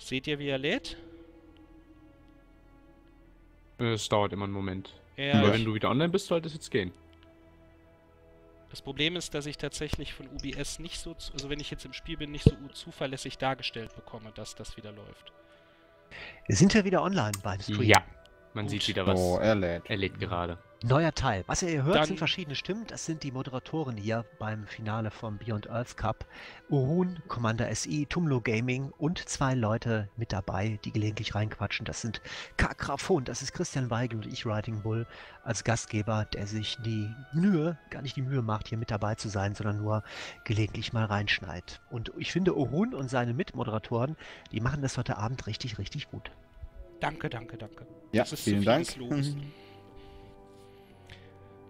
Seht ihr, wie er lädt? Es dauert immer einen Moment. Ja, Aber wenn du wieder online bist, sollte es jetzt gehen. Das Problem ist, dass ich tatsächlich von UBS nicht so, also wenn ich jetzt im Spiel bin, nicht so zuverlässig dargestellt bekomme, dass das wieder läuft. Sind wir wieder online beim Stream? Ja. Man Gut. sieht wieder was. Oh, er lädt. Er lädt gerade. Neuer Teil. Was ihr hier hört, Dann- sind verschiedene Stimmen. Das sind die Moderatoren hier beim Finale vom Beyond Earth Cup. Urun, Commander SI, Tumlo Gaming und zwei Leute mit dabei, die gelegentlich reinquatschen. Das sind Kakrafon, das ist Christian Weigel und ich, Riding Bull, als Gastgeber, der sich die Mühe, gar nicht die Mühe macht, hier mit dabei zu sein, sondern nur gelegentlich mal reinschneit. Und ich finde, Urun und seine Mitmoderatoren, die machen das heute Abend richtig, richtig gut. Danke, danke, danke. Ja, Das ist vielen viel Dank. des Lobes.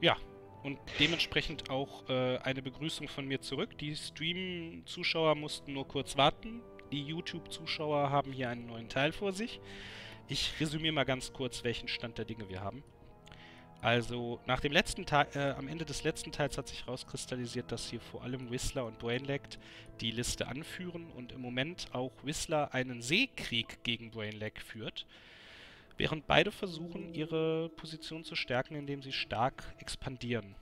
Ja, und dementsprechend auch äh, eine Begrüßung von mir zurück. Die Stream-Zuschauer mussten nur kurz warten. Die YouTube-Zuschauer haben hier einen neuen Teil vor sich. Ich resümiere mal ganz kurz, welchen Stand der Dinge wir haben. Also, nach dem letzten Teil, äh, am Ende des letzten Teils hat sich herauskristallisiert, dass hier vor allem Whistler und Brainlag die Liste anführen und im Moment auch Whistler einen Seekrieg gegen Brainlag führt. Während beide versuchen, ihre Position zu stärken, indem sie stark expandieren.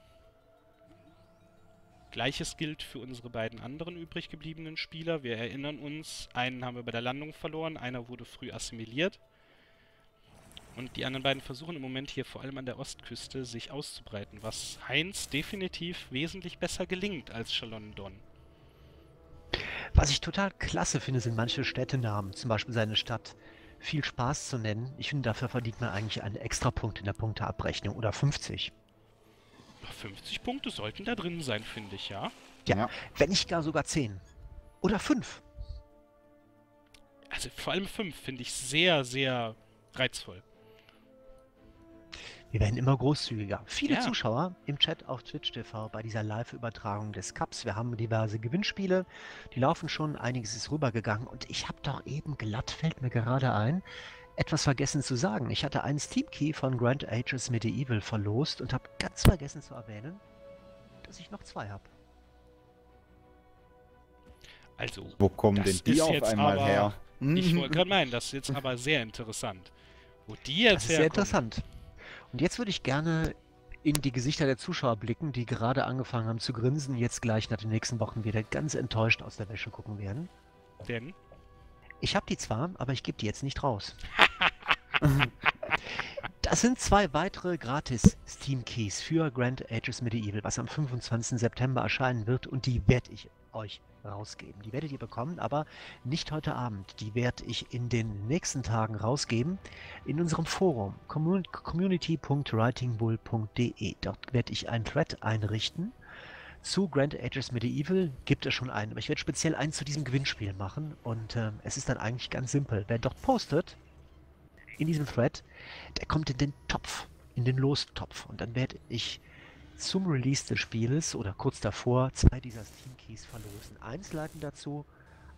Gleiches gilt für unsere beiden anderen übrig gebliebenen Spieler. Wir erinnern uns, einen haben wir bei der Landung verloren, einer wurde früh assimiliert. Und die anderen beiden versuchen im Moment hier vor allem an der Ostküste sich auszubreiten, was Heinz definitiv wesentlich besser gelingt als Chalondon. Was ich total klasse finde, sind manche Städtenamen, zum Beispiel seine Stadt. Viel Spaß zu nennen. Ich finde, dafür verdient man eigentlich einen Extrapunkt in der Punkteabrechnung oder 50. 50 Punkte sollten da drin sein, finde ich, ja. Ja. Ja. Wenn nicht gar sogar 10. Oder 5. Also vor allem 5 finde ich sehr, sehr reizvoll. Wir werden immer großzügiger. Viele Ja. Zuschauer im Chat auf Twitch TV bei dieser Live-Übertragung des Cups. Wir haben diverse Gewinnspiele. Die laufen schon, einiges ist rübergegangen. Und ich habe doch eben glatt, fällt mir gerade ein, etwas vergessen zu sagen. Ich hatte einen Steam Key von Grand Ages Medieval verlost und habe ganz vergessen zu erwähnen, dass ich noch zwei habe. Also, Wo kommen denn die auf jetzt einmal aber- her? ich wollte gerade meinen, das ist jetzt aber sehr interessant. Wo die jetzt Das ist sehr herkommen. interessant. Und jetzt würde ich gerne in die Gesichter der Zuschauer blicken, die gerade angefangen haben zu grinsen, jetzt gleich nach den nächsten Wochen wieder ganz enttäuscht aus der Wäsche gucken werden. Denn, Ich habe die zwar, aber ich gebe die jetzt nicht raus. Das sind zwei weitere gratis Steam Keys für Grand Ages Medieval, was am 25. September erscheinen wird und die werde ich euch rausgeben. Die werdet ihr bekommen, aber nicht heute Abend. Die werde ich in den nächsten Tagen rausgeben in unserem Forum commun community.writingbull.de. Dort werde ich einen Thread einrichten. Zu Grand Ages Medieval gibt es schon einen, aber ich werde speziell einen zu diesem Gewinnspiel machen und ähm, es ist dann eigentlich ganz simpel. Wer dort postet, in diesem Thread, der kommt in den Topf, in den Lostopf. Und dann werde ich zum Release des Spieles oder kurz davor zwei dieser Steam Keys verlosen. Einzelheiten dazu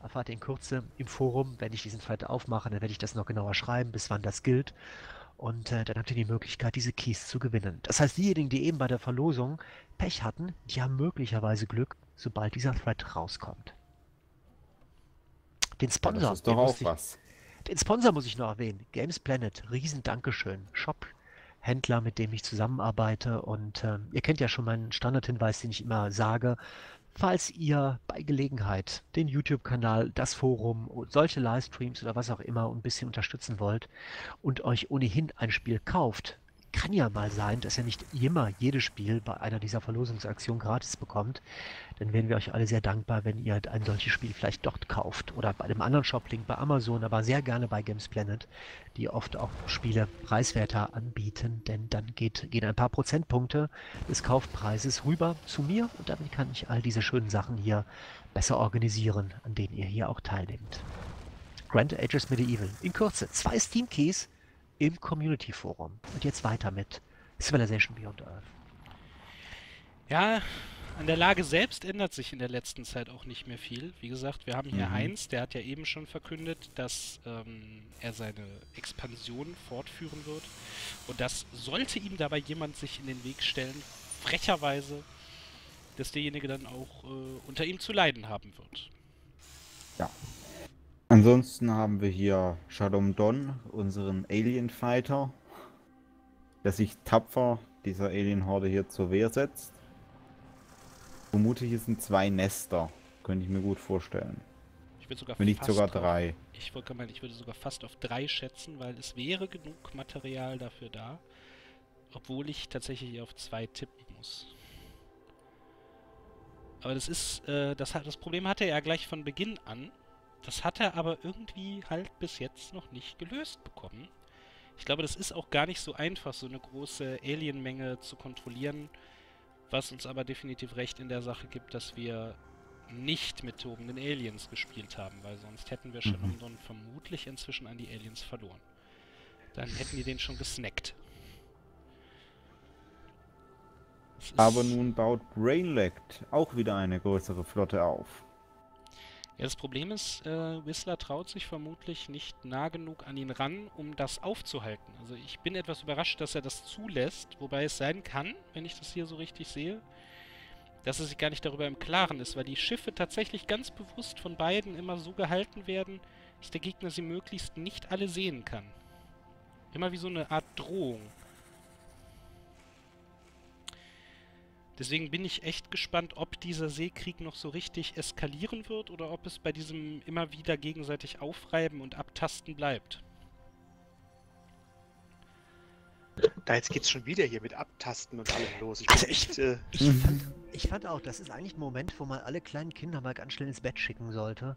erfahrt ihr in Kürze im Forum. Wenn ich diesen Thread aufmache, dann werde ich das noch genauer schreiben, bis wann das gilt. Und äh, dann habt ihr die Möglichkeit, diese Keys zu gewinnen. Das heißt, diejenigen, die eben bei der Verlosung Pech hatten, die haben möglicherweise Glück, sobald dieser Thread rauskommt. Den Ja, Sponsor, das ist doch den auch ich- was. den Sponsor muss ich noch erwähnen. Games Planet, riesen Dankeschön. Shop-Händler, mit dem ich zusammenarbeite. Und ähm, ihr kennt ja schon meinen Standardhinweis, den ich immer sage. Falls ihr bei Gelegenheit den YouTube-Kanal, das Forum, solche Livestreams oder was auch immer ein bisschen unterstützen wollt und euch ohnehin ein Spiel kauft, kann ja mal sein, dass ihr nicht immer jedes Spiel bei einer dieser Verlosungsaktionen gratis bekommt. Dann wären wir euch alle sehr dankbar, wenn ihr ein solches Spiel vielleicht dort kauft oder bei einem anderen Shop-Link bei Amazon, aber sehr gerne bei Games Planet, die oft auch Spiele preiswerter anbieten, denn dann geht, gehen ein paar Prozentpunkte des Kaufpreises rüber zu mir und damit kann ich all diese schönen Sachen hier besser organisieren, an denen ihr hier auch teilnehmt. Grand Ages Medieval. In Kürze zwei Steam Keys im Community Forum. Und jetzt weiter mit Civilization Beyond Earth. ja, an der Lage selbst ändert sich in der letzten Zeit auch nicht mehr viel. Wie gesagt, wir haben hier Mhm. Heinz, der hat ja eben schon verkündet, dass ähm, er seine Expansion fortführen wird. Und das sollte ihm dabei jemand sich in den Weg stellen, frecherweise, dass derjenige dann auch äh, unter ihm zu leiden haben wird. Ja. Ansonsten haben wir hier Shalom Don, unseren Alien Fighter, der sich tapfer dieser Alien-Horde hier zur Wehr setzt. Vermutlich es sind zwei Nester, könnte ich mir gut vorstellen. Ich würde sogar Wenn nicht fast sogar auf- drei. Ich wollte meinen, ich würde sogar fast auf drei schätzen, weil es wäre genug Material dafür da. Obwohl ich tatsächlich auf zwei tippen muss. Aber das ist, äh, das, hat, das Problem hatte er ja gleich von Beginn an. Das hat er aber irgendwie halt bis jetzt noch nicht gelöst bekommen. Ich glaube, das ist auch gar nicht so einfach, so eine große Alienmenge zu kontrollieren. Was uns aber definitiv recht in der Sache gibt, dass wir nicht mit tobenden Aliens gespielt haben, weil sonst hätten wir schon Mhm. Vermutlich inzwischen an die Aliens verloren. Dann hätten die den schon gesnackt. Aber nun baut Brainlect auch wieder eine größere Flotte auf. Ja, das Problem ist, äh, Whistler traut sich vermutlich nicht nah genug an ihn ran, um das aufzuhalten. Also ich bin etwas überrascht, dass er das zulässt, wobei es sein kann, wenn ich das hier so richtig sehe, dass er sich gar nicht darüber im Klaren ist, weil die Schiffe tatsächlich ganz bewusst von beiden immer so gehalten werden, dass der Gegner sie möglichst nicht alle sehen kann. Immer wie so eine Art Drohung. Deswegen bin ich echt gespannt, ob dieser Seekrieg noch so richtig eskalieren wird oder ob es bei diesem immer wieder gegenseitig aufreiben und abtasten bleibt. Da jetzt geht's schon wieder hier mit Abtasten und allem los. Ich bin Also ich- echt, äh, Ich fand, ich fand auch, das ist eigentlich ein Moment, wo man alle kleinen Kinder mal ganz schnell ins Bett schicken sollte.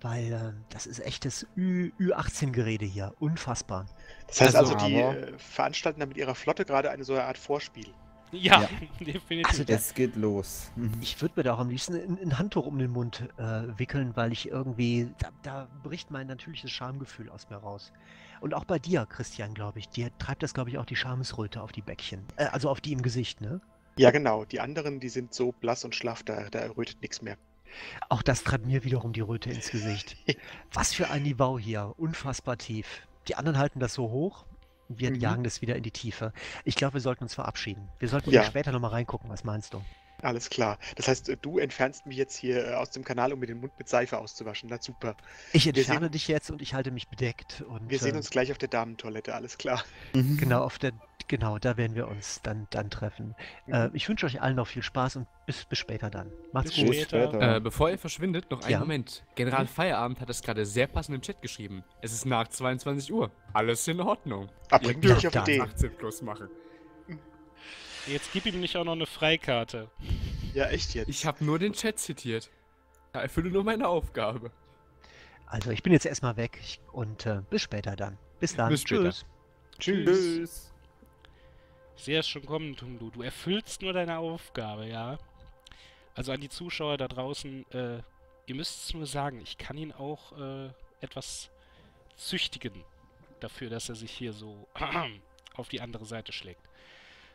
Weil äh, das ist echtes Ü, Ü18-Gerede hier. Unfassbar. das heißt also, Also, die äh, veranstalten da mit ihrer Flotte gerade eine so eine Art Vorspiel. Ja, Ja. definitiv. Also Es geht los. Ich würde mir da auch am liebsten ein, ein Handtuch um den Mund äh, wickeln, weil ich irgendwie, da, da bricht mein natürliches Schamgefühl aus mir raus. Und auch bei dir, Christian, glaube ich, dir treibt das, glaube ich, auch die Schamesröte auf die Bäckchen. Äh, also auf die im Gesicht, ne? Ja, genau. Die anderen, die sind so blass und schlaff, da, da errötet nichts mehr. Auch das treibt mir wiederum die Röte ins Gesicht. Was für ein Niveau hier. Unfassbar tief. Die anderen halten das so hoch. Wir Mhm. jagen das wieder in die Tiefe. Ich glaube, wir sollten uns verabschieden. Wir sollten Ja. später nochmal reingucken. Was meinst du? Alles klar. Das heißt, äh, du entfernst mich jetzt hier äh, aus dem Kanal, um mir den Mund mit Seife auszuwaschen. Na super. Ich Wir entferne sehen- dich jetzt und ich halte mich bedeckt. Und, Wir sehen äh, uns gleich auf der Damentoilette. Alles klar. Genau, auf der, genau, da werden wir uns dann, dann treffen. Äh, Mhm. ich wünsche euch allen noch viel Spaß und bis, bis später dann. Macht's Bis gut. später. Äh, bevor er verschwindet, noch einen Ja. Moment. General Feierabend hat es gerade sehr passend im Chat geschrieben. Es ist nach 22 Uhr. Alles in Ordnung. Ihr bringt Ja, mich auf. Ideen. 18 plus machen. Jetzt gib ihm nicht auch noch eine Freikarte. Ja, echt jetzt. Ich habe nur den Chat zitiert. Ja, erfülle nur meine Aufgabe. Also, ich bin jetzt erstmal weg ich, und äh, bis später dann. Bis dann. Bis später. Tschüss. Tschüss. Ich sehe es schon kommen, Tumdu. Du erfüllst nur deine Aufgabe, ja? Also an die Zuschauer da draußen, äh, ihr müsst es nur sagen, ich kann ihn auch äh, etwas züchtigen dafür, dass er sich hier so auf die andere Seite schlägt.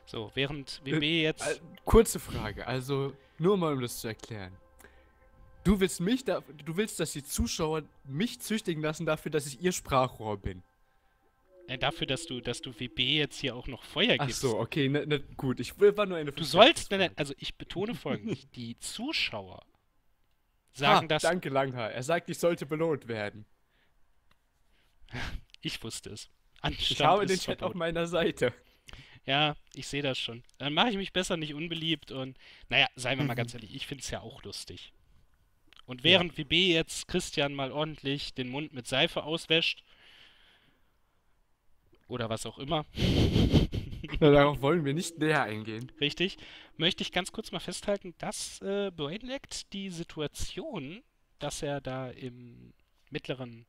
So, während WB jetzt... Äh, kurze Frage, also nur mal um das zu erklären. Du willst mich da, du willst, dass die Zuschauer mich züchtigen lassen dafür, dass ich ihr Sprachrohr bin. Äh, dafür, dass du, dass du WB jetzt hier auch noch Feuer Ach gibst. so, okay, na, na, gut, ich war nur eine Du sollst, nein, also ich betone folgendes, die Zuschauer sagen das, Danke, Langhaar. Er sagt, ich sollte belohnt werden. ich wusste es. Anstand Ich habe den Chat auf verboten. meiner Seite. Ja, ich sehe das schon. Dann mache ich mich besser nicht unbeliebt und, naja, seien wir mal ganz ehrlich, ich finde es ja auch lustig. Und während WB jetzt Christian mal ordentlich den Mund mit Seife auswäscht, oder was auch immer, Na, darauf wollen wir nicht näher eingehen. richtig, möchte ich ganz kurz mal festhalten, dass äh, Brainlect die Situation, dass er da im mittleren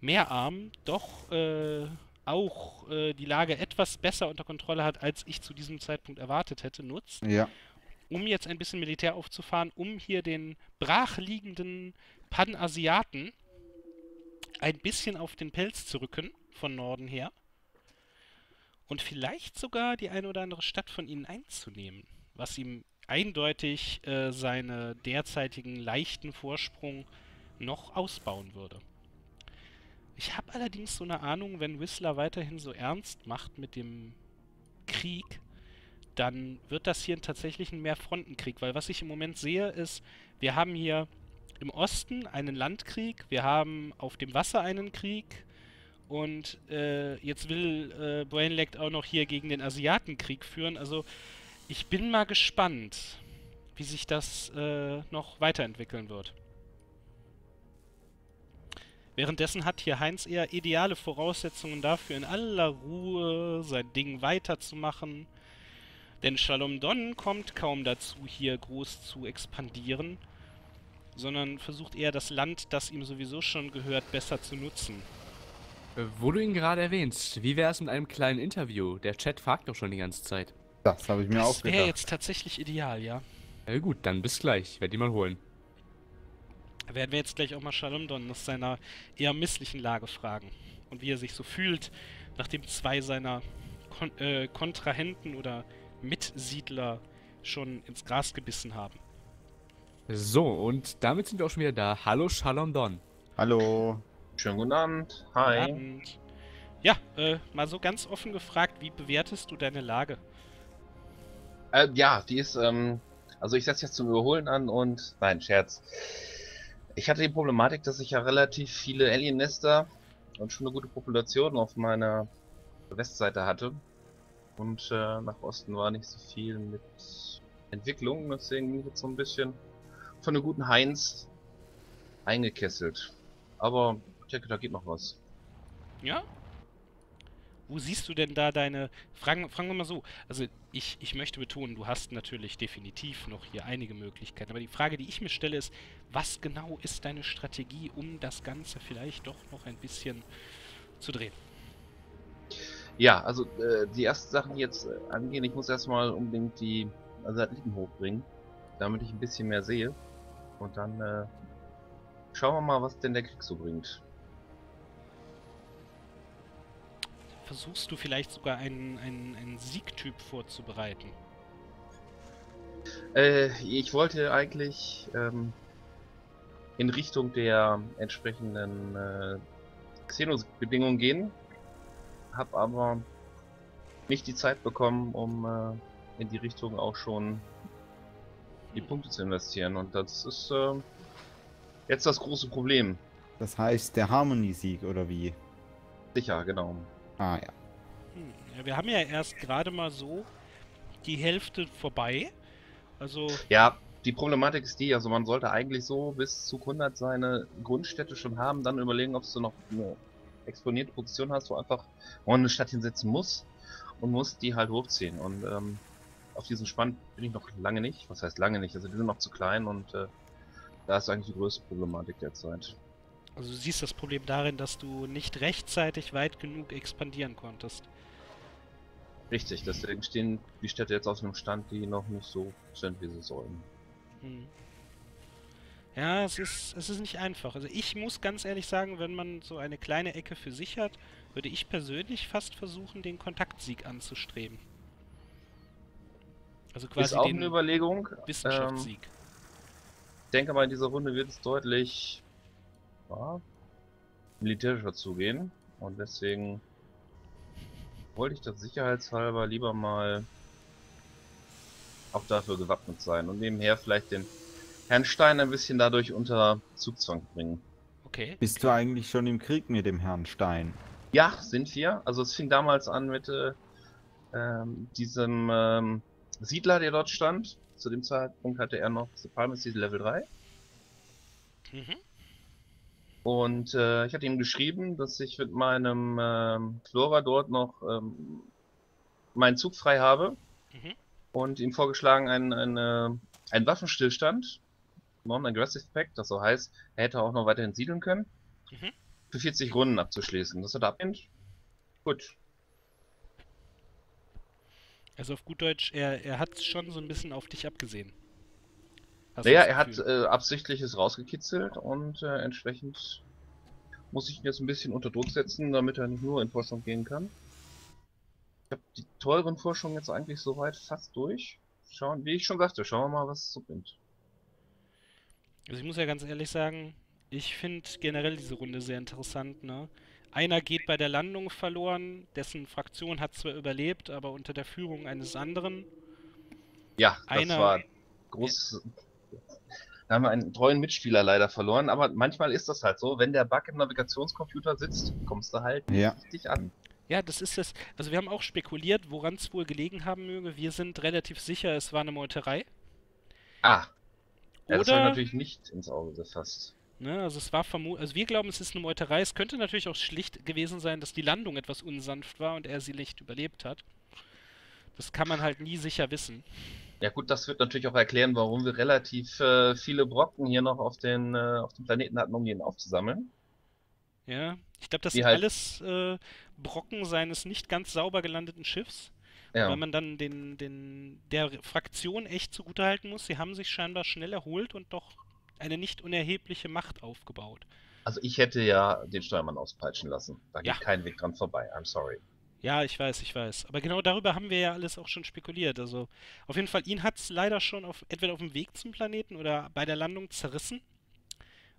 Meerarm doch äh, auch äh, die Lage etwas besser unter Kontrolle hat, als ich zu diesem Zeitpunkt erwartet hätte, nutzt, Ja. um jetzt ein bisschen Militär aufzufahren, um hier den brachliegenden Panasiaten ein bisschen auf den Pelz zu rücken, von Norden her. Und vielleicht sogar die eine oder andere Stadt von ihnen einzunehmen, was ihm eindeutig äh, seine derzeitigen leichten Vorsprung noch ausbauen würde. Ich habe allerdings so eine Ahnung, wenn Whistler weiterhin so ernst macht mit dem Krieg, dann wird das hier tatsächlich ein Mehrfrontenkrieg, weil was ich im Moment sehe ist, wir haben hier im Osten einen Landkrieg, wir haben auf dem Wasser einen Krieg und äh, jetzt will äh, Brainlect auch noch hier gegen den Asiatenkrieg führen. Also ich bin mal gespannt, wie sich das äh, noch weiterentwickeln wird. Währenddessen hat hier Heinz eher ideale Voraussetzungen dafür, in aller Ruhe sein Ding weiterzumachen. Denn Shalom Don kommt kaum dazu, hier groß zu expandieren, sondern versucht eher das Land, das ihm sowieso schon gehört, besser zu nutzen. Äh, Wo du ihn gerade erwähnst, wie wäre es mit einem kleinen Interview? Der Chat fragt doch schon die ganze Zeit. Das habe ich mir auch Das wäre gedacht. jetzt tatsächlich ideal, ja. Ja gut, dann bis gleich. Ich werde ihn mal holen. Werden wir jetzt gleich auch mal Shalom Don nach seiner eher misslichen Lage fragen. Und wie er sich so fühlt, nachdem zwei seiner Kon äh, Kontrahenten oder Mitsiedler schon ins Gras gebissen haben. So, und damit sind wir auch schon wieder da. Hallo Shalom Don. Hallo. Schönen guten Abend. Hi. Und ja, äh, mal so ganz offen gefragt, wie bewertest du deine Lage? Äh, ja, die ist, ähm, also ich setze jetzt zum Überholen an und, nein, Scherz. Ich hatte die Problematik, dass ich ja relativ viele Alien-Nester und schon eine gute Population auf meiner Westseite hatte. Und äh, nach Osten war nicht so viel mit Entwicklung, deswegen bin ich jetzt so ein bisschen von einem guten Heinz eingekesselt. Aber ich denke, da geht noch was. Ja? Wo siehst du denn da deine. Fragen, fragen wir mal so. Also, ich, ich möchte betonen, du hast natürlich definitiv noch hier einige Möglichkeiten. Aber die Frage, die ich mir stelle, ist: Was genau ist deine Strategie, um das Ganze vielleicht doch noch ein bisschen zu drehen? Ja, also äh, die ersten Sachen, die jetzt äh, angehen, ich muss erstmal unbedingt die Satelliten hochbringen, damit ich ein bisschen mehr sehe. Und dann äh, schauen wir mal, was denn der Krieg so bringt. Versuchst du vielleicht sogar einen, einen, einen Siegtyp vorzubereiten? Äh, ich wollte eigentlich ähm, in Richtung der entsprechenden äh, Xenos-Bedingungen gehen, habe aber nicht die Zeit bekommen, um äh, in die Richtung auch schon die Punkte zu investieren. Und das ist äh, jetzt das große Problem. Das heißt, der Harmony-Sieg oder wie? Sicher, genau. Ah ja. Hm, ja, wir haben ja erst gerade mal so die Hälfte vorbei. Also, Ja, die Problematik ist die, also man sollte eigentlich so bis zu 100 seine Grundstädte schon haben, dann überlegen, ob du noch eine exponierte Position hast, wo einfach wo man eine Stadt hinsetzen muss und muss die halt hochziehen. Und ähm, auf diesen Spann bin ich noch lange nicht. Was heißt lange nicht? Also die sind noch zu klein und äh, da ist eigentlich die größte Problematik derzeit. Also du siehst das Problem darin, dass du nicht rechtzeitig weit genug expandieren konntest. Richtig, deswegen stehen die Städte jetzt auf einem Stand, die noch nicht so sind, wie sie sollen. Hm. Ja, es ist, es ist nicht einfach. Also ich muss ganz ehrlich sagen, wenn man so eine kleine Ecke für sich hat, würde ich persönlich fast versuchen, den Kontaktsieg anzustreben. Also Ist quasi auch den eine Überlegung. Wissenschaftssieg. Ich denke mal, in dieser Runde wird es deutlich ja, militärischer zugehen. Und deswegen wollte ich das sicherheitshalber lieber mal auch dafür gewappnet sein und nebenher vielleicht den Herrn Stein ein bisschen dadurch unter Zugzwang bringen. Okay. Bist du eigentlich schon im Krieg mit dem Herrn Stein? Ja, sind wir. Also es fing damals an mit äh, ähm, diesem ähm, Siedler, der dort stand. Zu dem Zeitpunkt hatte er noch Supremacy Level 3. Mhm. Und äh, ich hatte ihm geschrieben, dass ich mit meinem ähm, Flora dort noch ähm, meinen Zug frei habe. Mhm. Und ihm vorgeschlagen, einen, einen, einen Waffenstillstand, Non-Aggressive Pact, das so heißt, er hätte auch noch weiterhin siedeln können, Mhm. für 40 Runden abzuschließen. Das hat er abgelehnt. Gut. Also auf gut Deutsch, er, er hat schon so ein bisschen auf dich abgesehen. Naja, er hat äh, absichtlich es rausgekitzelt und äh, entsprechend muss ich ihn jetzt ein bisschen unter Druck setzen, damit er nicht nur in Forschung gehen kann. Ich habe die teuren Forschungen jetzt eigentlich soweit fast durch. Schauen, wie ich schon sagte, schauen wir mal, was es so bringt. Also ich muss ja ganz ehrlich sagen, ich finde generell diese Runde sehr interessant, ne? Einer geht bei der Landung verloren, dessen Fraktion hat zwar überlebt, aber unter der Führung eines anderen. Ja, das Einer- war groß. Da haben wir einen treuen Mitspieler leider verloren, aber manchmal ist das halt so. Wenn der Bug im Navigationscomputer sitzt, kommst du halt Ja. nicht richtig an. Ja, das ist es. Also wir haben auch spekuliert, woran es wohl gelegen haben möge. Wir sind relativ sicher, es war eine Meuterei. Ah, ja, das habe ich Oder, natürlich nicht ins Auge gefasst. ne, also es war vermutlich, also wir glauben, es ist eine Meuterei. Es könnte natürlich auch schlicht gewesen sein, dass die Landung etwas unsanft war und er sie nicht überlebt hat. Das kann man halt nie sicher wissen. Ja gut, das wird natürlich auch erklären, warum wir relativ äh, viele Brocken hier noch auf den, äh, auf dem Planeten hatten, um ihn aufzusammeln. Ja, ich glaube, das Die sind halt- alles äh, Brocken seines nicht ganz sauber gelandeten Schiffs. Ja. Weil man dann den, den, der Fraktion echt zugutehalten muss, sie haben sich scheinbar schnell erholt und doch eine nicht unerhebliche Macht aufgebaut. Also ich hätte ja den Steuermann auspeitschen lassen. Da Ja. geht kein Weg dran vorbei. I'm sorry. Ja, ich weiß, ich weiß. Aber genau darüber haben wir ja alles auch schon spekuliert. Also auf jeden Fall, ihn hat es leider schon auf, entweder auf dem Weg zum Planeten oder bei der Landung zerrissen.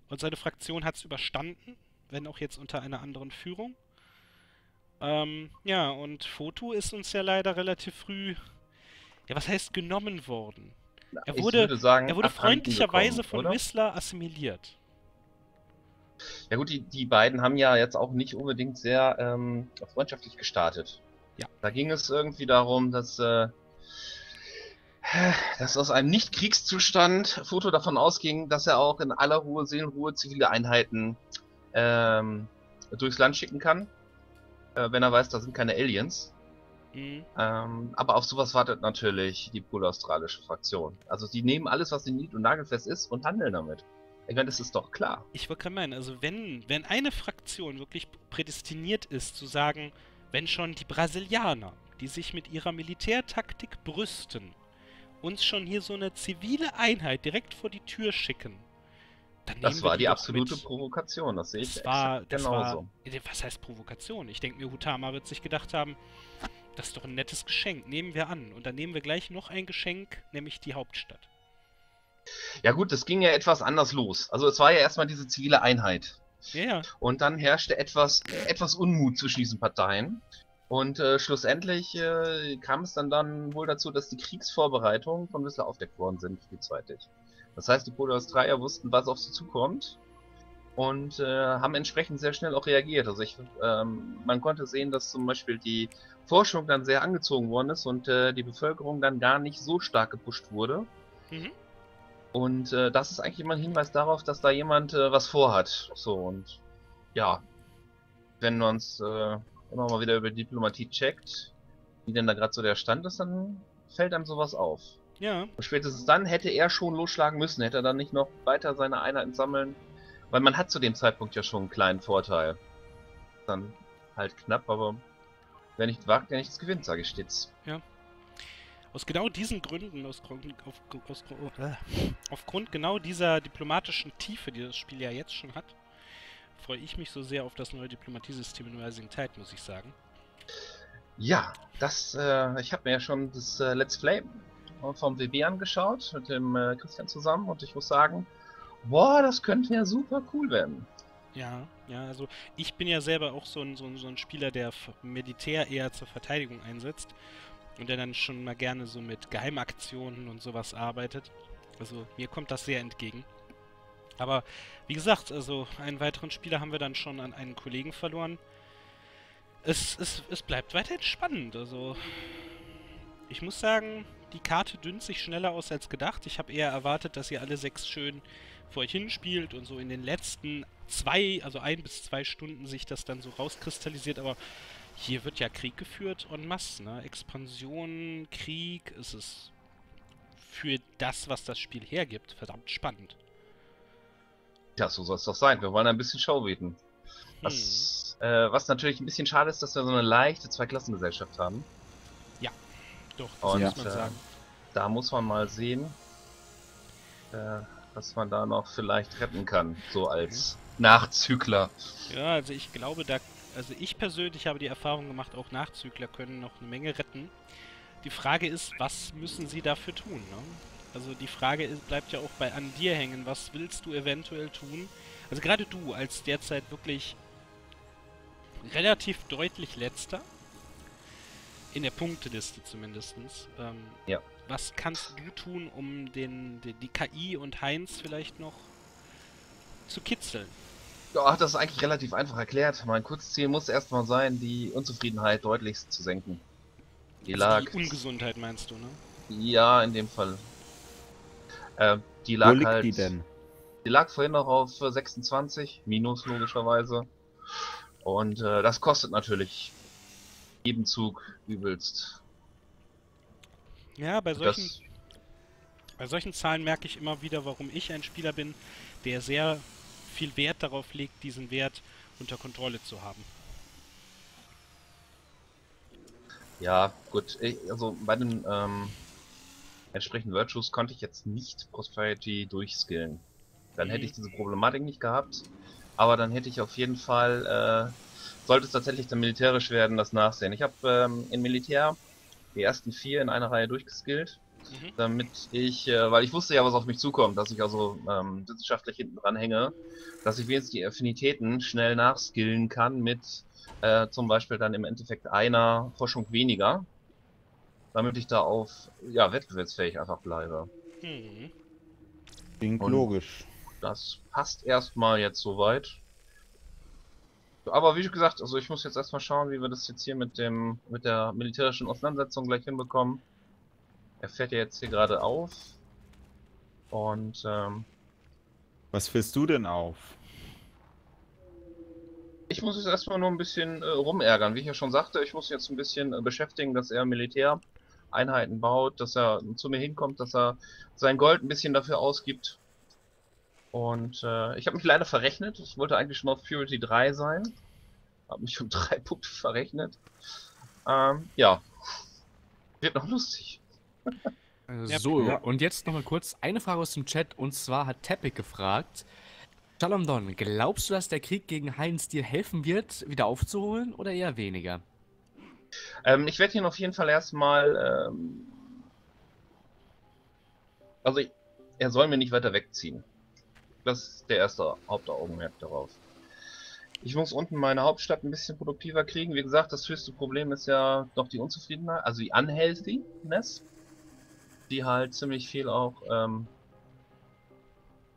Und seine Fraktion hat es überstanden, wenn auch jetzt unter einer anderen Führung. Ähm, ja, und Foto ist uns ja leider relativ früh, ja, was heißt genommen worden? Er wurde- sagen, Er wurde freundlicherweise von oder? Whistler assimiliert. Ja gut, die, die beiden haben ja jetzt auch nicht unbedingt sehr ähm, freundschaftlich gestartet. Ja. Da ging es irgendwie darum, dass, äh, dass aus einem Nicht-Kriegszustand Foto davon ausging, dass er auch in aller Ruhe, Seelenruhe zivile Einheiten ähm, durchs Land schicken kann, äh, wenn er weiß, da sind keine Aliens. Mhm. Ähm, aber auf sowas wartet natürlich die pol-australische Fraktion. Also die nehmen alles, was in nied- und nagelfest ist und handeln damit. Ich meine, das ist doch klar. Ich wollte gerade meinen, also wenn, wenn eine Fraktion wirklich prädestiniert ist zu sagen, wenn schon die Brasilianer, die sich mit ihrer Militärtaktik brüsten, uns schon hier so eine zivile Einheit direkt vor die Tür schicken, dann nehmen Das war die doch absolute mit. Provokation, das sehe ich Das war, das genauso. war, was heißt Provokation? Ich denke mir, Hutama wird sich gedacht haben, das ist doch ein nettes Geschenk, nehmen wir an. Und dann nehmen wir gleich noch ein Geschenk, nämlich die Hauptstadt. Ja gut, es ging ja etwas anders los. Also es war ja erstmal diese zivile Einheit. Ja, ja. Und dann herrschte etwas, etwas Unmut zwischen diesen Parteien. Und äh, schlussendlich äh, kam es dann, dann wohl dazu, dass die Kriegsvorbereitungen von Whistler aufdeckt worden sind, frühzeitig. Das heißt, die Polo-Australier wussten, was auf sie zukommt und äh, haben entsprechend sehr schnell auch reagiert. Also ich, ähm, man konnte sehen, dass zum Beispiel die Forschung dann sehr angezogen worden ist und äh, die Bevölkerung dann gar nicht so stark gepusht wurde. Mhm. Und äh, das ist eigentlich immer ein Hinweis darauf, dass da jemand äh, was vorhat. So und ja, wenn man uns äh, immer mal wieder über Diplomatie checkt, wie denn da gerade so der Stand ist, dann fällt einem sowas auf. Ja. Und spätestens dann hätte er schon losschlagen müssen, hätte er dann nicht noch weiter seine Einheiten sammeln, weil man hat zu dem Zeitpunkt ja schon einen kleinen Vorteil. Dann halt knapp, aber wer nicht wagt, der nichts gewinnt, sage ich stets. Aus genau diesen Gründen, aus, Grund- auf, aus, äh, aufgrund genau dieser diplomatischen Tiefe, die das Spiel ja jetzt schon hat, freue ich mich so sehr auf das neue Diplomatiesystem in Rising Tide, muss ich sagen. Ja, das, äh, ich habe mir ja schon das äh, Let's Play vom WB angeschaut, mit dem äh, Christian zusammen, und ich muss sagen, boah, das könnte ja super cool werden. Ja, ja, also ich bin ja selber auch so ein, so ein, so ein Spieler, der Militär eher zur Verteidigung einsetzt und der dann schon mal gerne so mit Geheimaktionen und sowas arbeitet. Also mir kommt das sehr entgegen. Aber wie gesagt, also einen weiteren Spieler haben wir dann schon an einen Kollegen verloren. Es, es, es bleibt weiterhin spannend. Also ich muss sagen, die Karte dünnt sich schneller aus als gedacht. Ich habe eher erwartet, dass ihr alle sechs schön vor euch hinspielt und so in den letzten zwei, also ein bis zwei Stunden sich das dann so rauskristallisiert, aber hier wird ja Krieg geführt en masse, ne? Expansion, Krieg, es ist für das, was das Spiel hergibt, verdammt spannend. Ja, so soll es doch sein. Wir wollen ein bisschen Show bieten. Was, äh, was natürlich ein bisschen schade ist, dass wir so eine leichte Zweiklassengesellschaft haben. Doch, das Und, muss man äh, sagen. Da muss man mal sehen, äh, was man da noch vielleicht retten kann, so als Nachzügler. Ja, also ich glaube, da, also ich persönlich habe die Erfahrung gemacht, auch Nachzügler können noch eine Menge retten. Die Frage ist, was müssen sie dafür tun? Ne? Also die Frage ist, bleibt ja auch bei an dir hängen. Was willst du eventuell tun? Also gerade du als derzeit wirklich relativ deutlich letzter in der Punkteliste zumindestens. Ähm, Ja. was kannst du tun, um den, die, die KI und Heinz vielleicht noch zu kitzeln? Ja, das ist eigentlich relativ einfach erklärt. Mein Kurzziel muss erstmal sein, die Unzufriedenheit deutlichst zu senken. Die Also lag. die Ungesundheit meinst du, ne? ja, in dem Fall. Äh, die Wo lag liegt halt. die denn? Die lag vorhin noch auf äh, 26, minus logischerweise. Und äh, das kostet natürlich jeden Zug übelst. Ja, bei solchen, Das, bei solchen Zahlen merke ich immer wieder, warum ich ein Spieler bin, der sehr viel Wert darauf legt, diesen Wert unter Kontrolle zu haben. ja, gut. Also bei den ähm, entsprechenden Virtues konnte ich jetzt nicht Prosperity durchskillen. Dann hätte Mhm. ich diese Problematik nicht gehabt. Aber dann hätte ich auf jeden Fall, äh, sollte es tatsächlich dann militärisch werden, das Nachsehen. Ich habe ähm, im Militär die ersten vier in einer Reihe durchgeskillt. Mhm. damit ich, äh, weil ich wusste ja, was auf mich zukommt, dass ich also ähm, wissenschaftlich hinten dran hänge, dass ich wenigstens die Affinitäten schnell nachskillen kann mit äh, zum Beispiel dann im Endeffekt einer Forschung weniger, damit ich da auf ja wettbewerbsfähig einfach bleibe. Mhm. Klingt Und- logisch. Das passt erstmal jetzt soweit. Aber wie gesagt, also ich muss jetzt erstmal schauen, wie wir das jetzt hier mit dem mit der militärischen Auseinandersetzung gleich hinbekommen. Er fährt ja jetzt hier gerade auf. Und ähm, Was führst du denn auf? Ich muss jetzt erstmal nur ein bisschen äh, rumärgern. Wie ich ja schon sagte, ich muss jetzt ein bisschen äh, beschäftigen, dass er Militäreinheiten baut, dass er zu mir hinkommt, dass er sein Gold ein bisschen dafür ausgibt. Und äh, ich habe mich leider verrechnet. Ich wollte eigentlich schon auf Purity 3 sein. Habe mich um drei Punkte verrechnet. Ähm, ja. Wird noch lustig. Äh, So, ja. und jetzt nochmal kurz eine Frage aus dem Chat. Und zwar hat Tepic gefragt: Shalom Don, glaubst du, dass der Krieg gegen Heinz dir helfen wird, wieder aufzuholen oder eher weniger? Ähm, ich werde ihn auf jeden Fall erstmal. Ähm, also, ich, er soll mir nicht weiter wegziehen. Das ist der erste Hauptaugenmerk darauf. Ich muss unten meine Hauptstadt ein bisschen produktiver kriegen. Wie gesagt, das höchste Problem ist ja doch die Unzufriedenheit, also die Unhealthiness, die halt ziemlich viel auch ähm,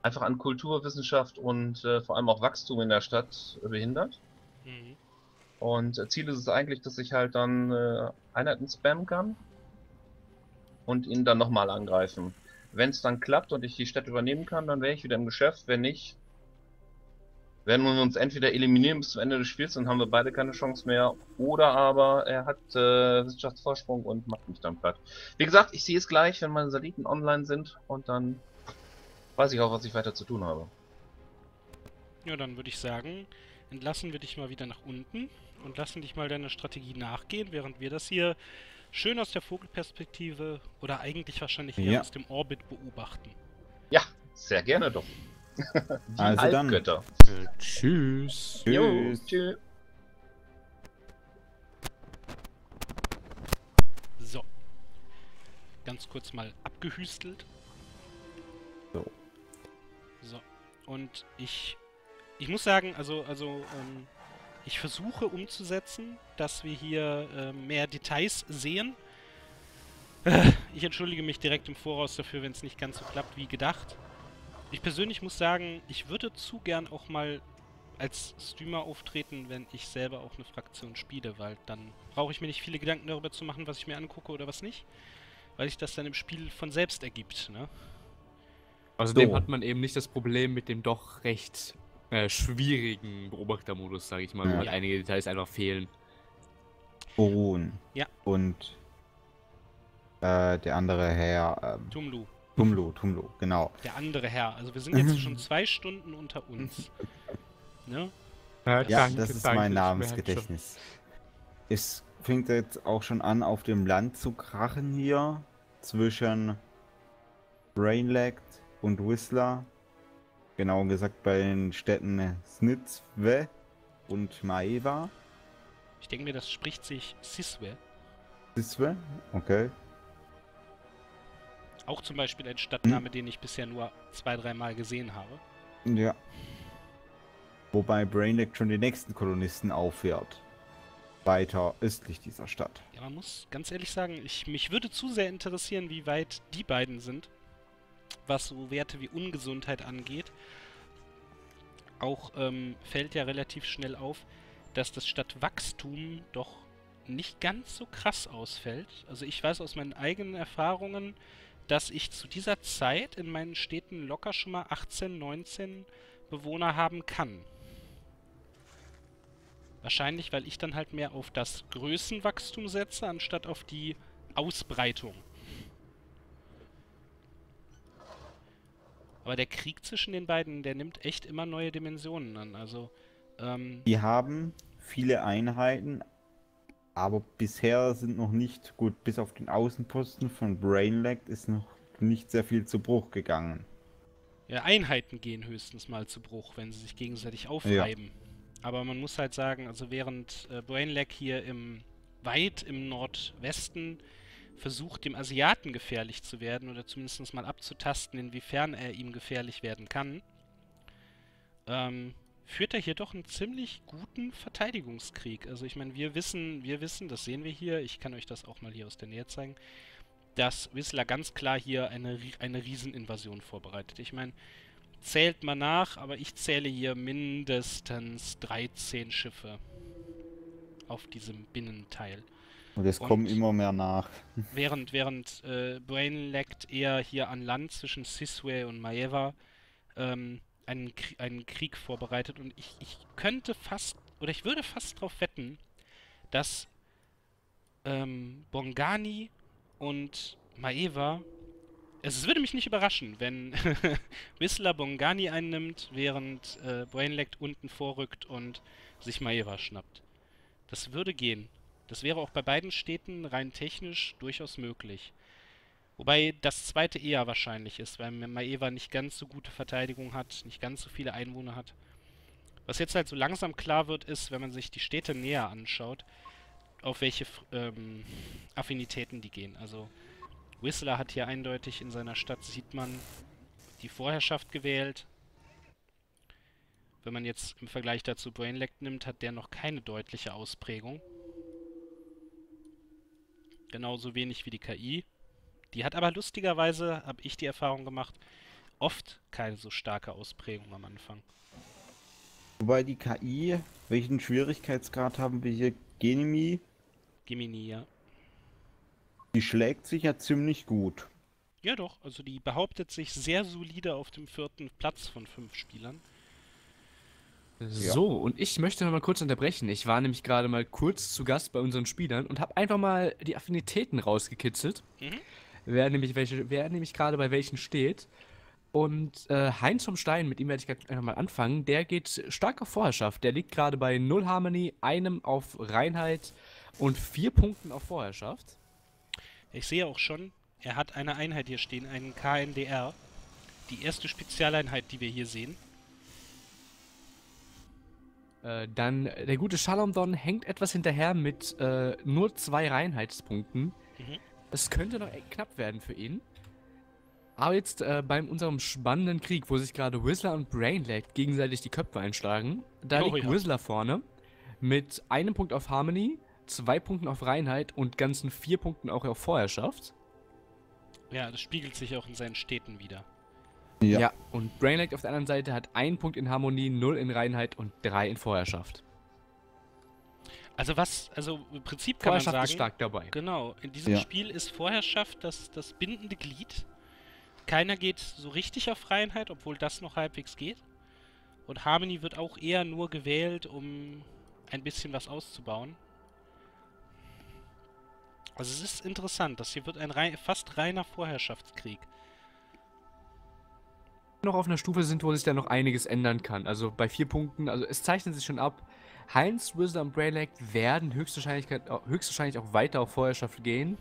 einfach an Kultur, Wissenschaft und äh, vor allem auch Wachstum in der Stadt behindert. Mhm. Und äh, Ziel ist es eigentlich, dass ich halt dann äh, Einheiten spammen kann und ihn dann nochmal angreifen. Wenn es dann klappt und ich die Stadt übernehmen kann, dann wäre ich wieder im Geschäft. Wenn nicht, werden wir uns entweder eliminieren bis zum Ende des Spiels, dann haben wir beide keine Chance mehr. Oder aber er hat äh, Wissenschaftsvorsprung und macht mich dann platt. Wie gesagt, ich sehe es gleich, wenn meine Satelliten online sind und dann weiß ich auch, was ich weiter zu tun habe. Ja, dann würde ich sagen, entlassen wir dich mal wieder nach unten und lassen dich mal deiner Strategie nachgehen, während wir das hier schön aus der Vogelperspektive oder eigentlich wahrscheinlich eher Ja. aus dem Orbit beobachten. Ja, sehr gerne doch. Die Also dann. Halbgötter. Äh, tschüss. Jo, Tschüss. tschüss. So. Ganz kurz mal abgehüstelt. So. So. Und ich. Ich muss sagen, also, also, ähm, ich versuche umzusetzen, dass wir hier ähm, mehr Details sehen. Äh, Ich entschuldige mich direkt im Voraus dafür, wenn es nicht ganz so klappt wie gedacht. Ich persönlich muss sagen, ich würde zu gern auch mal als Streamer auftreten, wenn ich selber auch eine Fraktion spiele, weil dann brauche ich mir nicht viele Gedanken darüber zu machen, was ich mir angucke oder was nicht, weil sich das dann im Spiel von selbst ergibt, ne? Außerdem So. hat man eben nicht das Problem mit dem doch recht äh, schwierigen Beobachtermodus, sage ich mal, Ja. wo halt einige Details einfach fehlen. Borun. Ja. Und äh, der andere Herr, ähm, Tumlu, Tumlo, Tumlo, genau. der andere Herr. Also wir sind jetzt schon zwei Stunden unter uns. Ne? Ja, das ist mein Namensgedächtnis. Es fängt jetzt auch schon an, auf dem Land zu krachen hier zwischen Brainlect und Whistler. Genau gesagt bei den Städten Snitswe und Maeva. Ich denke mir, das spricht sich Siswe. Snitswe? Okay. Auch zum Beispiel ein Stadtname, den ich bisher nur zwei, dreimal gesehen habe. Ja. Wobei Brainlect schon die nächsten Kolonisten aufhört. weiter östlich dieser Stadt. Ja, man muss ganz ehrlich sagen, ich, mich würde zu sehr interessieren, wie weit die beiden sind, was so Werte wie Ungesundheit angeht. Auch ähm, fällt ja relativ schnell auf, dass das Stadtwachstum doch nicht ganz so krass ausfällt. Also ich weiß aus meinen eigenen Erfahrungen, dass ich zu dieser Zeit in meinen Städten locker schon mal 18, 19 Bewohner haben kann. Wahrscheinlich, weil ich dann halt mehr auf das Größenwachstum setze, anstatt auf die Ausbreitung. Aber der Krieg zwischen den beiden, der nimmt echt immer neue Dimensionen an. Also, ähm, Die haben viele Einheiten, aber bisher sind noch nicht, gut, bis auf den Außenposten von Brainlag ist noch nicht sehr viel zu Bruch gegangen. ja, Einheiten gehen höchstens mal zu Bruch, wenn sie sich gegenseitig aufreiben. Aber man muss halt sagen, also während äh, Brainlag hier im weit im Nordwesten versucht, dem Asiaten gefährlich zu werden oder zumindest mal abzutasten, inwiefern er ihm gefährlich werden kann, ähm, führt er hier doch einen ziemlich guten Verteidigungskrieg. Also ich meine, wir wissen, wir wissen, das sehen wir hier, ich kann euch das auch mal hier aus der Nähe zeigen, dass Whistler ganz klar hier eine, eine Rieseninvasion vorbereitet. Ich meine, zählt mal nach, aber ich zähle hier mindestens 13 Schiffe auf diesem Binnenteil. Und es kommen immer mehr nach. Während, während äh, Brainlect eher hier an Land zwischen Sisway und Maeva ähm, einen, Krie einen Krieg vorbereitet. Und ich, ich könnte fast, oder ich würde fast darauf wetten, dass ähm, Bongani und Maeva. Also es würde mich nicht überraschen, wenn Whistler Bongani einnimmt, während äh, Brainlect unten vorrückt und sich Maeva schnappt. Das würde gehen. Das wäre auch bei beiden Städten rein technisch durchaus möglich. Wobei das zweite eher wahrscheinlich ist, weil Maeva nicht ganz so gute Verteidigung hat, nicht ganz so viele Einwohner hat. Was jetzt halt so langsam klar wird, ist, wenn man sich die Städte näher anschaut, auf welche ähm, Affinitäten die gehen. Also Whistler hat hier eindeutig in seiner Stadt, sieht man, die Vorherrschaft gewählt. Wenn man jetzt im Vergleich dazu Brainlect nimmt, hat der noch keine deutliche Ausprägung. Genauso wenig wie die KI. Die hat aber lustigerweise, habe ich die Erfahrung gemacht, oft keine so starke Ausprägung am Anfang. Wobei die KI, welchen Schwierigkeitsgrad haben wir hier? Genimi, Gemini, ja. die schlägt sich ja ziemlich gut. Ja doch, also die behauptet sich sehr solide auf dem vierten Platz von fünf Spielern. So, und ich möchte noch mal kurz unterbrechen. Ich war nämlich gerade mal kurz zu Gast bei unseren Spielern und habe einfach mal die Affinitäten rausgekitzelt. Mhm. Wer nämlich, welche, wer nämlich gerade bei welchen steht. Und äh, Heinz vom Stein, mit ihm werde ich gleich einfach mal anfangen, der geht stark auf Vorherrschaft. Der liegt gerade bei 0 Harmony, einem auf Reinheit und vier Punkten auf Vorherrschaft. Ich sehe auch schon, er hat eine Einheit hier stehen, einen KNDR. Die erste Spezialeinheit, die wir hier sehen. Äh, dann der gute Shalomdon hängt etwas hinterher mit äh, nur zwei Reinheitspunkten. Mhm. Es könnte noch echt knapp werden für ihn. Aber jetzt äh, bei unserem spannenden Krieg, wo sich gerade Whistler und Brainlag gegenseitig die Köpfe einschlagen, da Oh, liegt ja. Whistler vorne mit einem Punkt auf Harmony, zwei Punkten auf Reinheit und ganzen vier Punkten auch auf Vorherrschaft. Ja, das spiegelt sich auch in seinen Städten wieder. Ja. und Brainlag auf der anderen Seite hat einen Punkt in Harmonie, null in Reinheit und drei in Vorherrschaft. Also was, also im Prinzip kann man Vorherrschaft sagen, ist stark dabei. genau, in diesem Ja. Spiel ist Vorherrschaft das, das bindende Glied. Keiner geht so richtig auf Reinheit, obwohl das noch halbwegs geht. Und Harmony wird auch eher nur gewählt, um ein bisschen was auszubauen. Also es ist interessant, das hier wird ein rei fast reiner Vorherrschaftskrieg. noch auf einer Stufe sind, wo sich da noch einiges ändern kann. Also bei vier Punkten, also es zeichnet sich schon ab. Heinz, Wizard und Braylak werden höchstwahrscheinlich, höchstwahrscheinlich auch weiter auf Vorherrschaft gehen.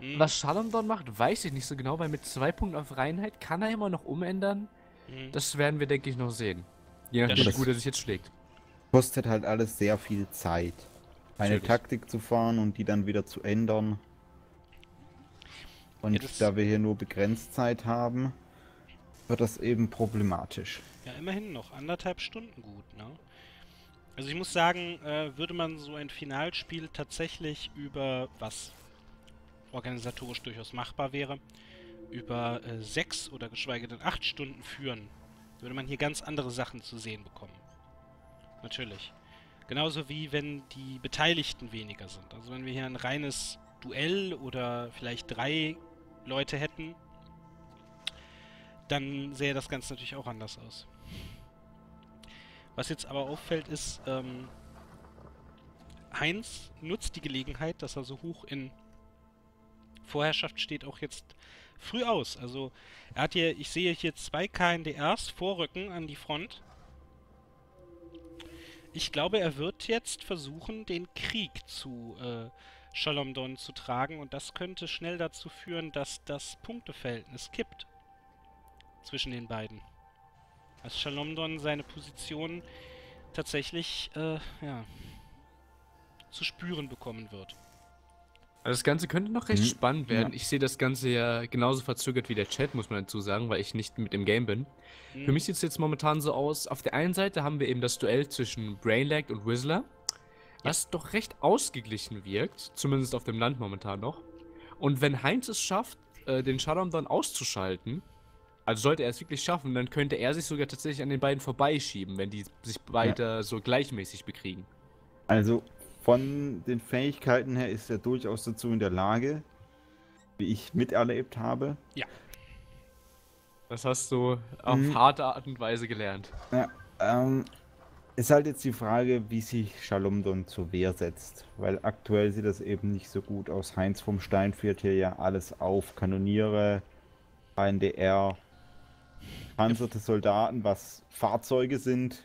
Hm, Was Shalomdon macht, weiß ich nicht so genau, weil mit zwei Punkten auf Reinheit kann er immer noch umändern. hm. Das werden wir, denke ich, noch sehen. Je nachdem, wie gut er sich jetzt schlägt. Kostet halt alles sehr viel Zeit. Eine Natürlich. Taktik zu fahren und die dann wieder zu ändern. Und Ja, da wir hier nur begrenzt Zeit haben, wird das eben problematisch. Ja, immerhin noch anderthalb Stunden gut, ne? Also ich muss sagen, äh, würde man so ein Finalspiel tatsächlich über was organisatorisch durchaus machbar wäre, über äh, sechs oder geschweige denn acht Stunden führen, würde man hier ganz andere Sachen zu sehen bekommen. Natürlich. Genauso wie wenn die Beteiligten weniger sind. Also wenn wir hier ein reines Duell oder vielleicht drei Leute hätten, dann sähe das Ganze natürlich auch anders aus. Was jetzt aber auffällt, ist, ähm, Heinz nutzt die Gelegenheit, dass er so hoch in Vorherrschaft steht, auch jetzt früh aus. Also er hat hier, ich sehe hier zwei KNDRs vorrücken an die Front. Ich glaube, er wird jetzt versuchen, den Krieg zu äh, Shalomdon zu tragen und das könnte schnell dazu führen, dass das Punkteverhältnis kippt zwischen den beiden. Als Shalomdon seine Position tatsächlich äh, ja, zu spüren bekommen wird. Also das Ganze könnte noch recht Mhm. spannend werden. Ja. Ich sehe das Ganze ja genauso verzögert wie der Chat, muss man dazu sagen, weil ich nicht mit im Game bin. Für Hm, mich sieht es jetzt momentan so aus, auf der einen Seite haben wir eben das Duell zwischen Brainlag und Whistler, was doch recht ausgeglichen wirkt, zumindest auf dem Land momentan noch. Und wenn Heinz es schafft, äh, den Shutdown dann auszuschalten, also sollte er es wirklich schaffen, dann könnte er sich sogar tatsächlich an den beiden vorbeischieben, wenn die sich beide so gleichmäßig bekriegen. Also von den Fähigkeiten her ist er durchaus dazu in der Lage, wie ich miterlebt habe. Das hast du auf Mhm. harte Art und Weise gelernt. Ähm, ist halt jetzt die Frage, wie sich Shalomdon zur Wehr setzt. Weil aktuell sieht das eben nicht so gut aus. Heinz vom Stein führt hier ja alles auf. Kanoniere, NDR, panzerte Soldaten, was Fahrzeuge sind.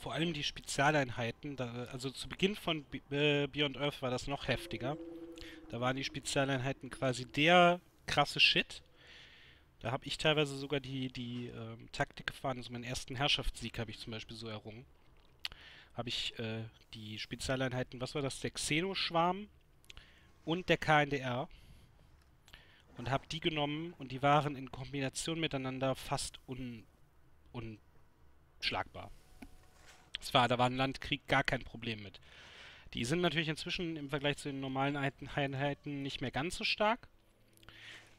vor allem die Spezialeinheiten, da, also zu Beginn von B äh, Beyond Earth war das noch heftiger. Da waren die Spezialeinheiten quasi der krasse Shit. Da habe ich teilweise sogar die, die ähm, Taktik gefahren, also meinen ersten Herrschaftssieg habe ich zum Beispiel so errungen. Habe ich äh, die Spezialeinheiten, was war das, der Xenoschwarm und der KNDR und habe die genommen und die waren in Kombination miteinander fast un unschlagbar. Es war, da war ein Landkrieg gar kein Problem mit. Die sind natürlich inzwischen im Vergleich zu den normalen Einheiten- Einheiten nicht mehr ganz so stark.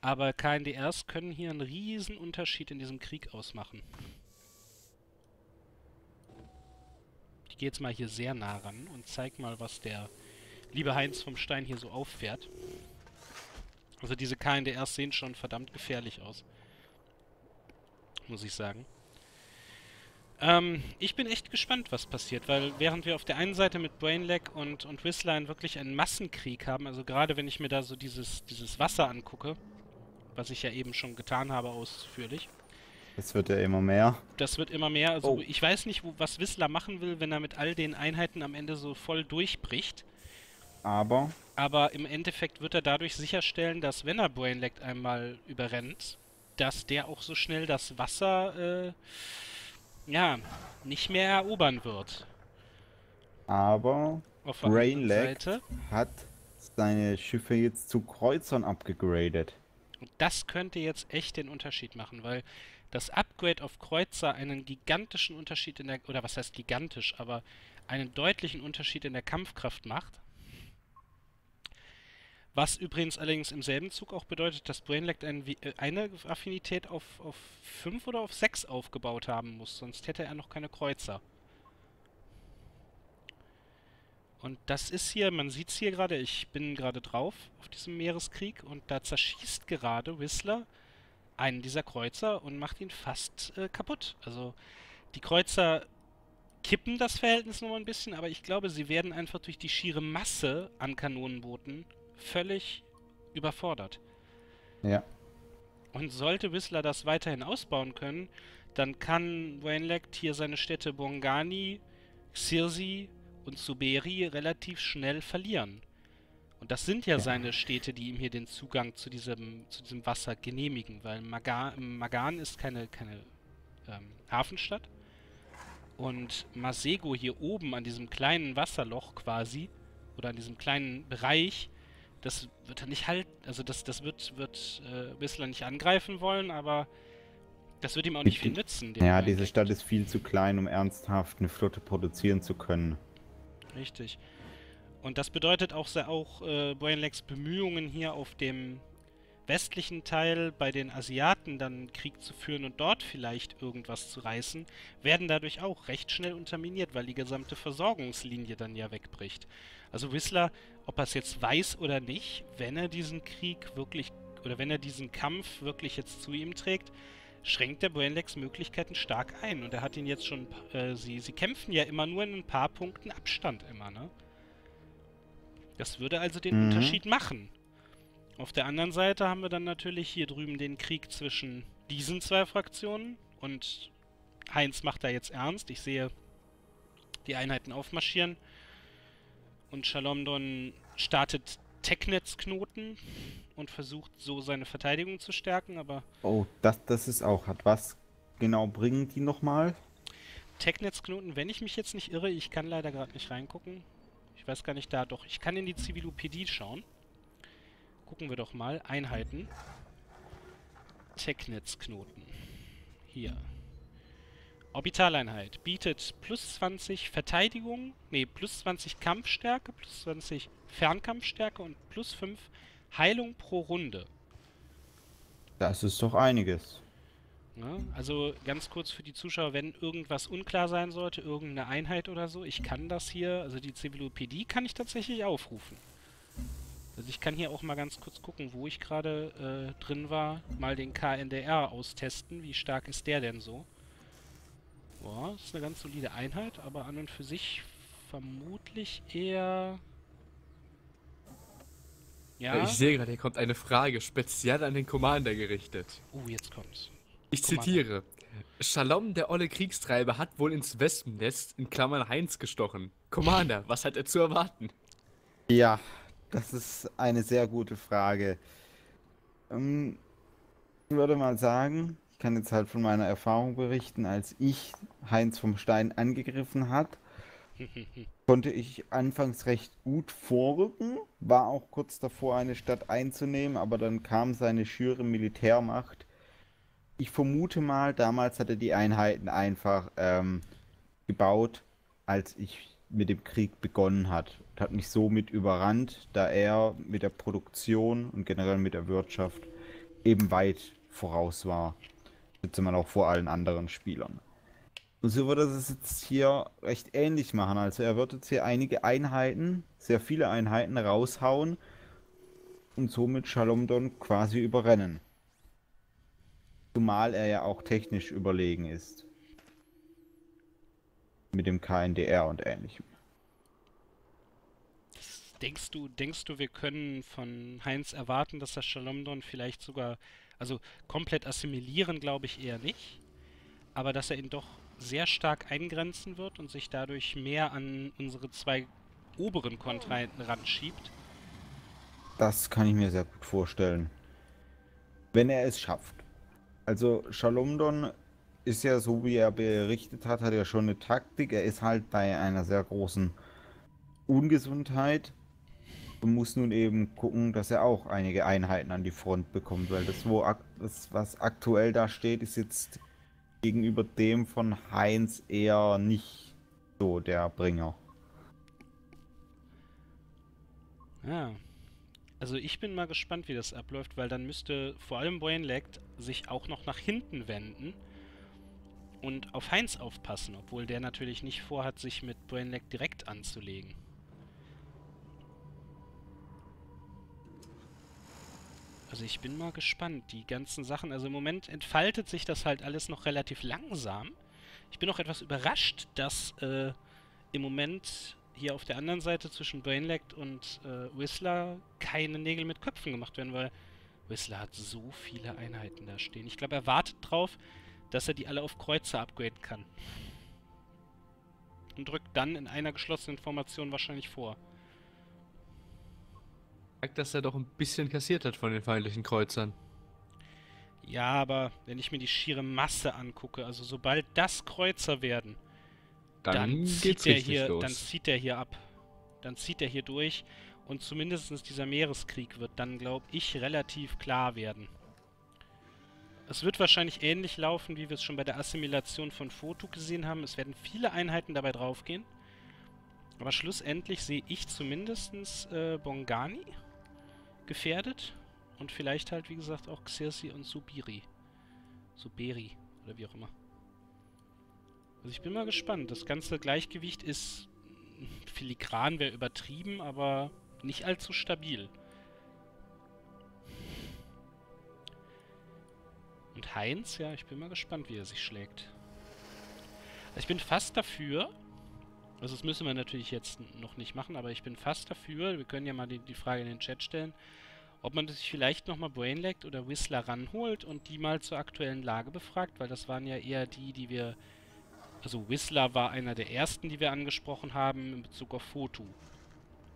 Aber KNDRs können hier einen riesen Unterschied in diesem Krieg ausmachen. Ich gehe jetzt mal hier sehr nah ran und zeig mal, was der liebe Heinz vom Stein hier so auffährt. Also diese KNDRs sehen schon verdammt gefährlich aus. Muss ich sagen. Ähm, ich bin echt gespannt, was passiert, weil während wir auf der einen Seite mit Brainlag und, und Whistline wirklich einen Massenkrieg haben, also gerade wenn ich mir da so dieses, dieses Wasser angucke, was ich ja eben schon getan habe ausführlich, Es wird ja immer mehr. das wird immer mehr. Also Oh. ich weiß nicht, wo, was Whistler machen will, wenn er mit all den Einheiten am Ende so voll durchbricht. Aber Aber im Endeffekt wird er dadurch sicherstellen, dass wenn er Brainlag einmal überrennt, dass der auch so schnell das Wasser, äh, ja, nicht mehr erobern wird. aber Seite. hat seine Schiffe jetzt zu Kreuzern abgegradet. Und das könnte jetzt echt den Unterschied machen, weil das Upgrade auf Kreuzer einen gigantischen Unterschied in der, oder was heißt gigantisch, aber einen deutlichen Unterschied in der Kampfkraft macht. Was übrigens allerdings im selben Zug auch bedeutet, dass Brainlag ein, äh, eine Affinität auf, auf 5 oder auf 6 aufgebaut haben muss, sonst hätte er noch keine Kreuzer. Und das ist hier, man sieht es hier gerade, ich bin gerade drauf auf diesem Meereskrieg und da zerschießt gerade Whistler einen dieser Kreuzer und macht ihn fast äh, kaputt. Also die Kreuzer kippen das Verhältnis nur ein bisschen, aber ich glaube, sie werden einfach durch die schiere Masse an Kanonenbooten völlig überfordert. Ja. Und sollte Whistler das weiterhin ausbauen können, dann kann Wainlect hier seine Städte Bongani, Xirsi und Suberi relativ schnell verlieren. Und das sind ja, Ja. seine Städte, die ihm hier den Zugang zu diesem, zu diesem Wasser genehmigen, weil Maga Magan ist keine, keine ähm, Hafenstadt. Und Masego hier oben an diesem kleinen Wasserloch quasi, oder an diesem kleinen Bereich, das wird er nicht halten, also das, das wird, wird äh, Whistler nicht angreifen wollen, aber Das wird ihm auch nicht Ich- viel nützen. Ja, diese. Stadt ist viel zu klein, um ernsthaft eine Flotte produzieren zu können. Richtig. Und das bedeutet auch, auch äh, Brainlecks Bemühungen hier auf dem westlichen Teil bei den Asiaten dann Krieg zu führen und dort vielleicht irgendwas zu reißen, werden dadurch auch recht schnell unterminiert, weil die gesamte Versorgungslinie dann ja wegbricht. Also Whistler, ob er es jetzt weiß oder nicht, wenn er diesen Krieg wirklich oder wenn er diesen Kampf wirklich jetzt zu ihm trägt, schränkt der Brainlecks Möglichkeiten stark ein. Und er hat ihn jetzt schon, äh, sie, sie kämpfen ja immer nur in ein paar Punkten Abstand immer, ne? Das würde also den Mhm. Unterschied machen. Auf der anderen Seite haben wir dann natürlich hier drüben den Krieg zwischen diesen zwei Fraktionen und Heinz macht da jetzt ernst. Ich sehe die Einheiten aufmarschieren und Shalomdon startet Technetz-Knoten und versucht so seine Verteidigung zu stärken, aber Oh, das, das ist auch. Hat was genau bringen die nochmal? Technetz-Knoten, wenn ich mich jetzt nicht irre, ich kann leider gerade nicht reingucken. Ich weiß gar nicht da, doch. Ich kann in die Zivilopädie schauen. Gucken wir doch mal. Einheiten. Technetz-Knoten. Hier. Orbitaleinheit bietet plus 20 Verteidigung, nee, plus 20 Kampfstärke, plus 20 Fernkampfstärke und plus 5 Heilung pro Runde. Das ist doch einiges. Ja, also ganz kurz für die Zuschauer, wenn irgendwas unklar sein sollte, irgendeine Einheit oder so, ich kann das hier, also die Zivilopädie kann ich tatsächlich aufrufen. Also ich kann hier auch mal ganz kurz gucken, wo ich gerade äh, drin war, mal den KNDR austesten, wie stark ist der denn so. Boah, ist eine ganz solide Einheit, aber an und für sich vermutlich eher... Ja, Ich sehe gerade, hier kommt eine Frage speziell an den Commander gerichtet. oh, jetzt kommt's. Ich Commander. zitiere. Shalom, der olle Kriegstreiber, hat wohl ins Wespennest in Klammern Heinz gestochen. Commander, was hat er zu erwarten? Ja, das ist eine sehr gute Frage. Ähm, ich würde mal sagen, kann jetzt halt von meiner Erfahrung berichten, als ich Heinz vom Stein angegriffen hat, konnte ich anfangs recht gut vorrücken, war auch kurz davor, eine Stadt einzunehmen, aber dann kam seine schüre Militärmacht. Ich vermute mal, damals hat er die Einheiten einfach ähm, gebaut, als ich mit dem Krieg begonnen hat. Und hat mich somit überrannt, da er mit der Produktion und generell mit der Wirtschaft eben weit voraus war. Sitze man auch vor allen anderen Spielern. Und so wird er es jetzt hier recht ähnlich machen. Also er wird jetzt hier einige Einheiten, sehr viele Einheiten raushauen und somit Shalomdon quasi überrennen. Zumal er ja auch technisch überlegen ist. Mit dem KNDR und ähnlichem. Denkst du, denkst du, wir können von Heinz erwarten, dass das Shalomdon vielleicht sogar, also komplett assimilieren, glaube ich eher nicht, aber dass er ihn doch sehr stark eingrenzen wird und sich dadurch mehr an unsere zwei oberen Kontrahenten ranschiebt? Das kann ich mir sehr gut vorstellen. Wenn er es schafft. Also Shalomdon ist ja so, wie er berichtet hat, hat er schon eine Taktik. Er ist halt bei einer sehr großen Ungesundheit und muss nun eben gucken, dass er auch einige Einheiten an die Front bekommt, weil das, wo das was aktuell da steht, ist jetzt gegenüber dem von Heinz eher nicht so der Bringer. Ja. Also ich bin mal gespannt, wie das abläuft, weil dann müsste vor allem Brainlect sich auch noch nach hinten wenden und auf Heinz aufpassen, obwohl der natürlich nicht vorhat, sich mit Brainlect direkt anzulegen. Also ich bin mal gespannt, die ganzen Sachen. Also im Moment entfaltet sich das halt alles noch relativ langsam. Ich bin auch etwas überrascht, dass äh, im Moment hier auf der anderen Seite zwischen Brainlect und äh, Whistler keine Nägel mit Köpfen gemacht werden, weil Whistler hat so viele Einheiten da stehen. Ich glaube, er wartet drauf, dass er die alle auf Kreuzer upgraden kann. Und drückt dann in einer geschlossenen Formation wahrscheinlich vor. Sagt, dass er doch ein bisschen kassiert hat von den feindlichen Kreuzern. Ja, aber wenn ich mir die schiere Masse angucke, also sobald das Kreuzer werden, Dann, dann, zieht richtig hier, los. dann zieht der hier ab. Dann zieht der hier durch und zumindest dieser Meereskrieg wird dann, glaube ich, relativ klar werden. Es wird wahrscheinlich ähnlich laufen, wie wir es schon bei der Assimilation von Foto gesehen haben. Es werden viele Einheiten dabei draufgehen. Aber schlussendlich sehe ich zumindest äh, Bongani gefährdet. Und vielleicht halt, wie gesagt, auch Xirsi und Subiri. Suberi oder wie auch immer. Also ich bin mal gespannt. Das ganze Gleichgewicht ist filigran, wäre übertrieben, aber nicht allzu stabil. Und Heinz, ja, ich bin mal gespannt, wie er sich schlägt. Ich bin fast dafür, also das müssen wir natürlich jetzt noch nicht machen, aber ich bin fast dafür, wir können ja mal die, die Frage in den Chat stellen, ob man sich vielleicht nochmal Brainlect oder Whistler ranholt und die mal zur aktuellen Lage befragt, weil das waren ja eher die, die wir... Also Whistler war einer der ersten, die wir angesprochen haben in Bezug auf Foto.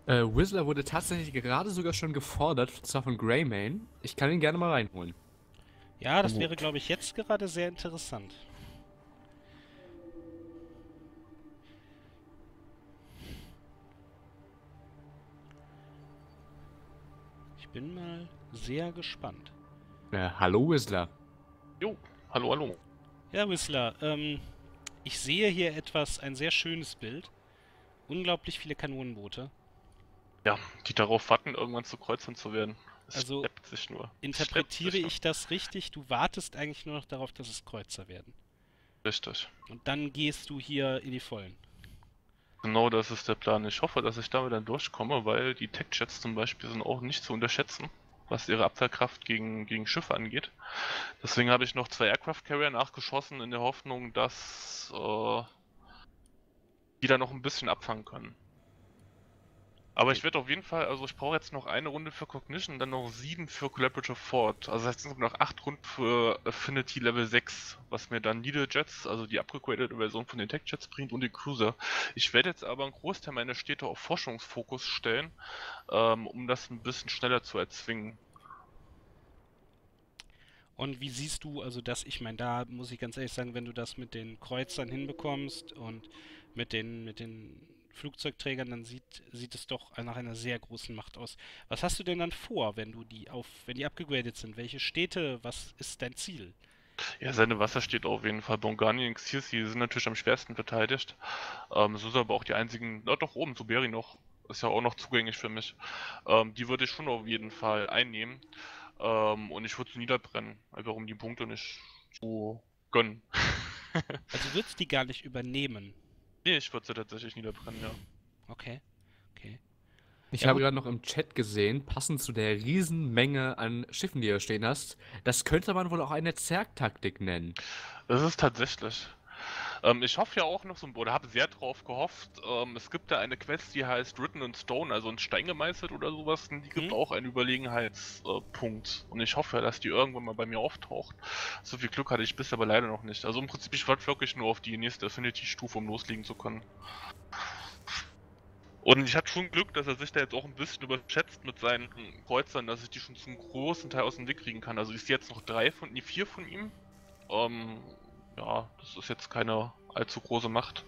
Äh, Whistler wurde tatsächlich gerade sogar schon gefordert, zwar von Greymane. Ich kann ihn gerne mal reinholen. Ja, das wäre, glaube ich, jetzt gerade sehr interessant. Bin mal sehr gespannt. Äh, hallo Whistler. Jo, hallo, hallo. Ja, Whistler, ähm, ich sehe hier etwas, ein sehr schönes Bild. Unglaublich viele Kanonenboote. Ja, die darauf warten, irgendwann zu Kreuzern zu werden. Es Also, sich nur. Interpretiere sich ich das richtig? Du wartest eigentlich nur noch darauf, dass es Kreuzer werden. Richtig. Und dann gehst du hier in die Vollen. Genau das ist der Plan. Ich hoffe, dass ich damit dann durchkomme, weil die Tech-Jets zum Beispiel sind auch nicht zu unterschätzen, was ihre Abwehrkraft gegen, gegen Schiffe angeht. Deswegen habe ich noch zwei Aircraft Carrier nachgeschossen, in der Hoffnung, dass äh, die da noch ein bisschen abfangen können. Aber ich werde auf jeden Fall, also ich brauche jetzt noch eine Runde für Cognition, dann noch sieben für Collaborative Fort. Also das heißt, es sind noch acht Runden für Affinity Level 6, was mir dann Needle Jets, also die upgradete Version von den Tech Jets bringt und den Cruiser. Ich werde jetzt aber einen Großteil meiner Städte auf Forschungsfokus stellen, ähm, um das ein bisschen schneller zu erzwingen. Und wie siehst du, also das, ich meine, da muss ich ganz ehrlich sagen, wenn du das mit den Kreuzern hinbekommst und mit den, mit den Flugzeugträgern, dann sieht, sieht es doch nach einer sehr großen Macht aus. Was hast du denn dann vor, wenn du die auf, wenn die abgegradet sind? Welche Städte, was ist dein Ziel? Ja, seine Wasser steht auf jeden Fall. Bongani und Xirsi sind natürlich am schwersten verteidigt. Ähm, so ist aber auch die einzigen, na doch oben, Suberi noch, ist ja auch noch zugänglich für mich. Ähm, die würde ich schon auf jeden Fall einnehmen. Ähm, und ich würde sie niederbrennen, einfach um die Punkte nicht zu gönnen. Also du würdest die gar nicht übernehmen. Nee, ich würde sie tatsächlich niederbrennen, ja. Okay. Okay. Ich Ja, habe gerade noch im Chat gesehen, passend zu der Riesenmenge an Schiffen, die du stehen hast, das könnte man wohl auch eine Zergtaktik nennen. Das ist tatsächlich. Ähm, ich hoffe ja auch noch so, oder habe sehr drauf gehofft, ähm, es gibt da eine Quest, die heißt Written in Stone, also in Stein gemeißelt oder sowas, und die gibt Mhm. auch einen Überlegenheitspunkt. und ich hoffe ja, dass die irgendwann mal bei mir auftaucht. So viel Glück hatte ich bisher aber leider noch nicht. Also im Prinzip, ich warte wirklich nur auf die nächste Affinity-Stufe, um loslegen zu können. Und ich hatte schon Glück, dass er sich da jetzt auch ein bisschen überschätzt mit seinen Kreuzern, dass ich die schon zum großen Teil aus dem Weg kriegen kann. Also ich sehe jetzt noch drei von, nee, vier von ihm. Ähm, ja, das ist jetzt keine allzu große Macht.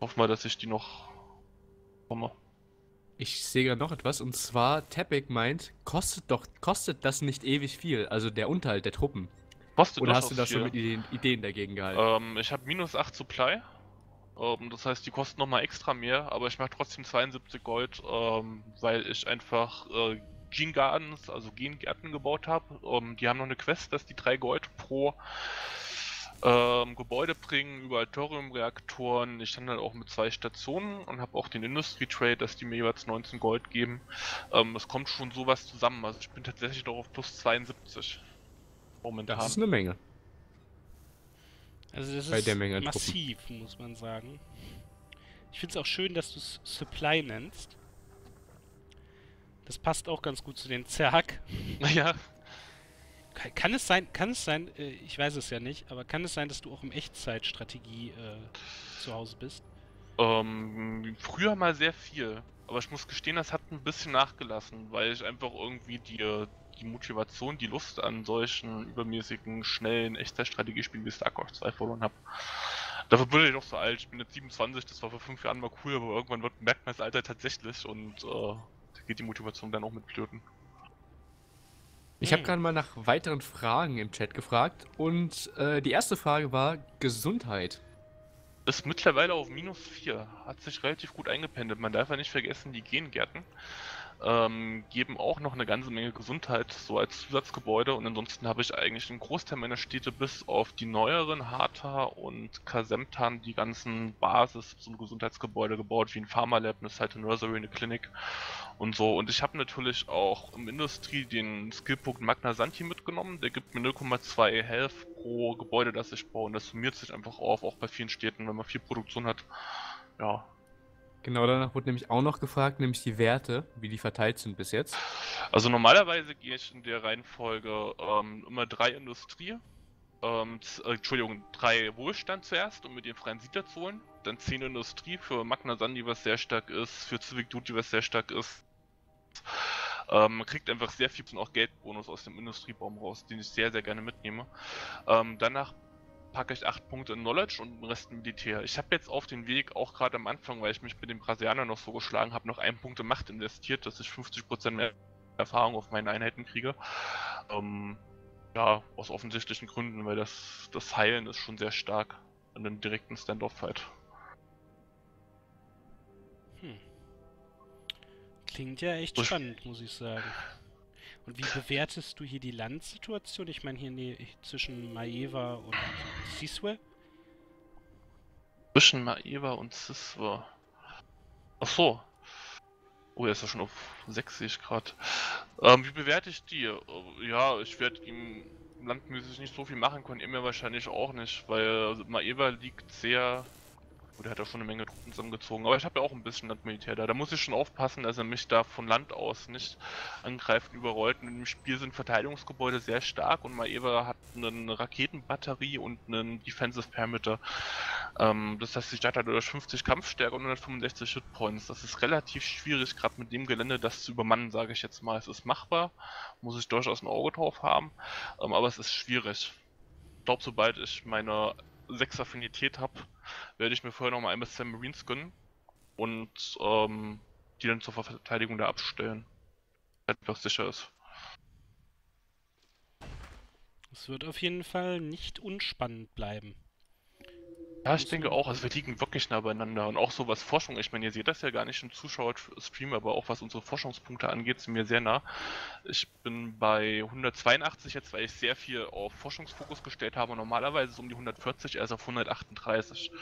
Hoffen wir, dass ich die noch komme. Ich sehe gerade noch etwas, und zwar, Tepik meint, kostet doch, kostet das nicht ewig viel, also der Unterhalt der Truppen. Kostet Oder hast du durchaus da schon mit Ideen, Ideen dagegen gehalten? Ähm, ich habe minus 8 Supply. Ähm, das heißt, die kosten nochmal extra mehr, aber ich mache trotzdem 72 Gold, ähm, weil ich einfach äh, Gene Gardens, also Gengärten gebaut habe. Ähm, die haben noch eine Quest, dass die 3 Gold pro ähm, Gebäude bringen, überall Thoriumreaktoren. Ich stand halt auch mit zwei Stationen und habe auch den Industry Trade, dass die mir jeweils 19 Gold geben. Ähm, es kommt schon sowas zusammen. Also ich bin tatsächlich noch auf plus 72. Momentan. das ist eine Menge. Also das Bei ist der Menge an Truppen. massiv, muss man sagen. Ich finde es auch schön, dass du es Supply nennst. Das passt auch ganz gut zu den Zerg. Ja, Kann, kann es sein, kann es sein, äh, ich weiß es ja nicht, aber kann es sein, dass du auch im Echtzeitstrategie äh, zu Hause bist? Ähm, früher mal sehr viel. Aber ich muss gestehen, das hat ein bisschen nachgelassen, weil ich einfach irgendwie die, die Motivation, die Lust an solchen übermäßigen, schnellen Echtzeitstrategiespielen wie StarCraft 2 verloren habe. Dafür bin ich doch so alt. Ich bin jetzt 27, das war vor fünf Jahren mal cool, aber irgendwann wird, merkt man das Alter tatsächlich und äh, da geht die Motivation dann auch mit Flöten. Ich habe Hm. gerade mal nach weiteren Fragen im Chat gefragt und äh, die erste Frage war Gesundheit. Ist mittlerweile auf minus 4. Hat sich relativ gut eingependelt. Man darf ja nicht vergessen, die Gengärten ähm, geben auch noch eine ganze Menge Gesundheit so als Zusatzgebäude und ansonsten habe ich eigentlich einen Großteil meiner Städte bis auf die neueren Harta und Kasemtan die ganzen Basis zum Gesundheitsgebäude gebaut, wie ein Pharmalab, eine Site Nursery, eine Klinik und so. Und ich habe natürlich auch im Industrie den Skillpunkt Magna Santi mitgenommen. Der gibt mir 0,2 Health pro Gebäude, das ich baue. Und das summiert sich einfach auf, auch bei vielen Städten, wenn man viel Produktion hat. Ja. Genau danach wurde nämlich auch noch gefragt, nämlich die Werte, wie die verteilt sind bis jetzt. Also normalerweise gehe ich in der Reihenfolge ähm, immer drei Industrie, ähm, äh, Entschuldigung, drei Wohlstand zuerst, um mir den freien Siedler zu holen. Dann 10 Industrie für Magna Sandi, was sehr stark ist, für Civic Duty, was sehr stark ist. Ähm, man kriegt einfach sehr viel und auch Geldbonus aus dem Industriebaum raus, den ich sehr, sehr gerne mitnehme. Ähm, danach packe ich 8 Punkte in Knowledge und den Rest Militär. Ich habe jetzt auf den Weg, auch gerade am Anfang, weil ich mich mit dem Brasilianer noch so geschlagen habe, noch einen Punkt in Macht investiert, dass ich 50% mehr Erfahrung auf meine Einheiten kriege. Ähm, ja, aus offensichtlichen Gründen, weil das, das Heilen ist schon sehr stark in einem direkten Stand-off-Fight. Hm. Klingt ja echt spannend, muss ich sagen. Und wie bewertest du hier die Landsituation? Ich meine hier ne, zwischen Maeva und Siswe. Zwischen Maeva und Siswa. Ach so. Oh, er ist ja schon auf 6, sehe ich gerade. Ähm, wie bewerte ich die? Äh, Ja, ich werde ihm landmäßig nicht so viel machen können, ihr mir wahrscheinlich auch nicht, weil Maeva liegt sehr. Oder hat er schon eine Menge Truppen zusammengezogen. Aber ich habe ja auch ein bisschen Landmilitär da. Da muss ich schon aufpassen, dass er mich da von Land aus nicht angreift überrollt. Und im Spiel sind Verteidigungsgebäude sehr stark und Maeva hat eine Raketenbatterie und einen Defensive Perimeter. Ähm, das heißt, die Stadt hat durch 50 Kampfstärke und 165 Hitpoints. Das ist relativ schwierig, gerade mit dem Gelände das zu übermannen, sage ich jetzt mal. Es ist machbar, muss ich durchaus ein Auge drauf haben, ähm, aber es ist schwierig. Ich glaube, sobald ich meine 6 Affinität habe, werde ich mir vorher noch mal ein bis zwei Marines gönnen und ähm, die dann zur Verteidigung da abstellen. Einfach sicher ist. Es wird auf jeden Fall nicht unspannend bleiben. Ja, ich denke auch, also wir liegen wirklich nah beieinander und auch so was Forschung, ich meine, ihr seht das ja gar nicht im Zuschauerstream, aber auch was unsere Forschungspunkte angeht, sind mir sehr nah. Ich bin bei 182 jetzt, weil ich sehr viel auf Forschungsfokus gestellt habe. Normalerweise ist es um die 140, also auf 138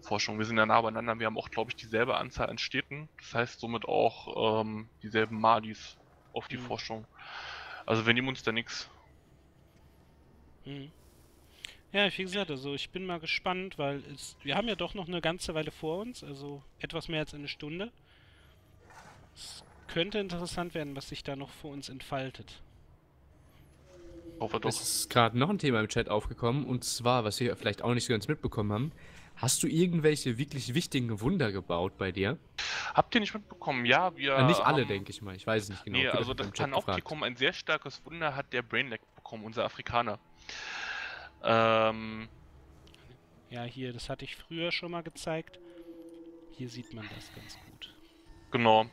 Forschung. Wir sind ja nah beieinander, wir haben auch, glaube ich, dieselbe Anzahl an Städten, das heißt somit auch ähm, dieselben Malis auf die Mhm. Forschung. Also wir nehmen uns da nichts. Hm. Ja, wie gesagt, also ich bin mal gespannt, weil es, wir haben ja doch noch eine ganze Weile vor uns, also etwas mehr als eine Stunde. Es könnte interessant werden, was sich da noch vor uns entfaltet. Hoffe doch. Es ist gerade noch ein Thema im Chat aufgekommen und zwar, was wir vielleicht auch nicht so ganz mitbekommen haben. Hast du irgendwelche wirklich wichtigen Wunder gebaut bei dir? Habt ihr nicht mitbekommen? Ja, wir Äh, nicht alle, denke ich mal. Ich weiß es nicht genau. nee, also das Chat gefragt. Panoptikum, ein sehr starkes Wunder, hat der Brainlag bekommen, unser Afrikaner. Ähm, Ja, hier, das hatte ich früher schon mal gezeigt. Hier sieht man das ganz gut. genau.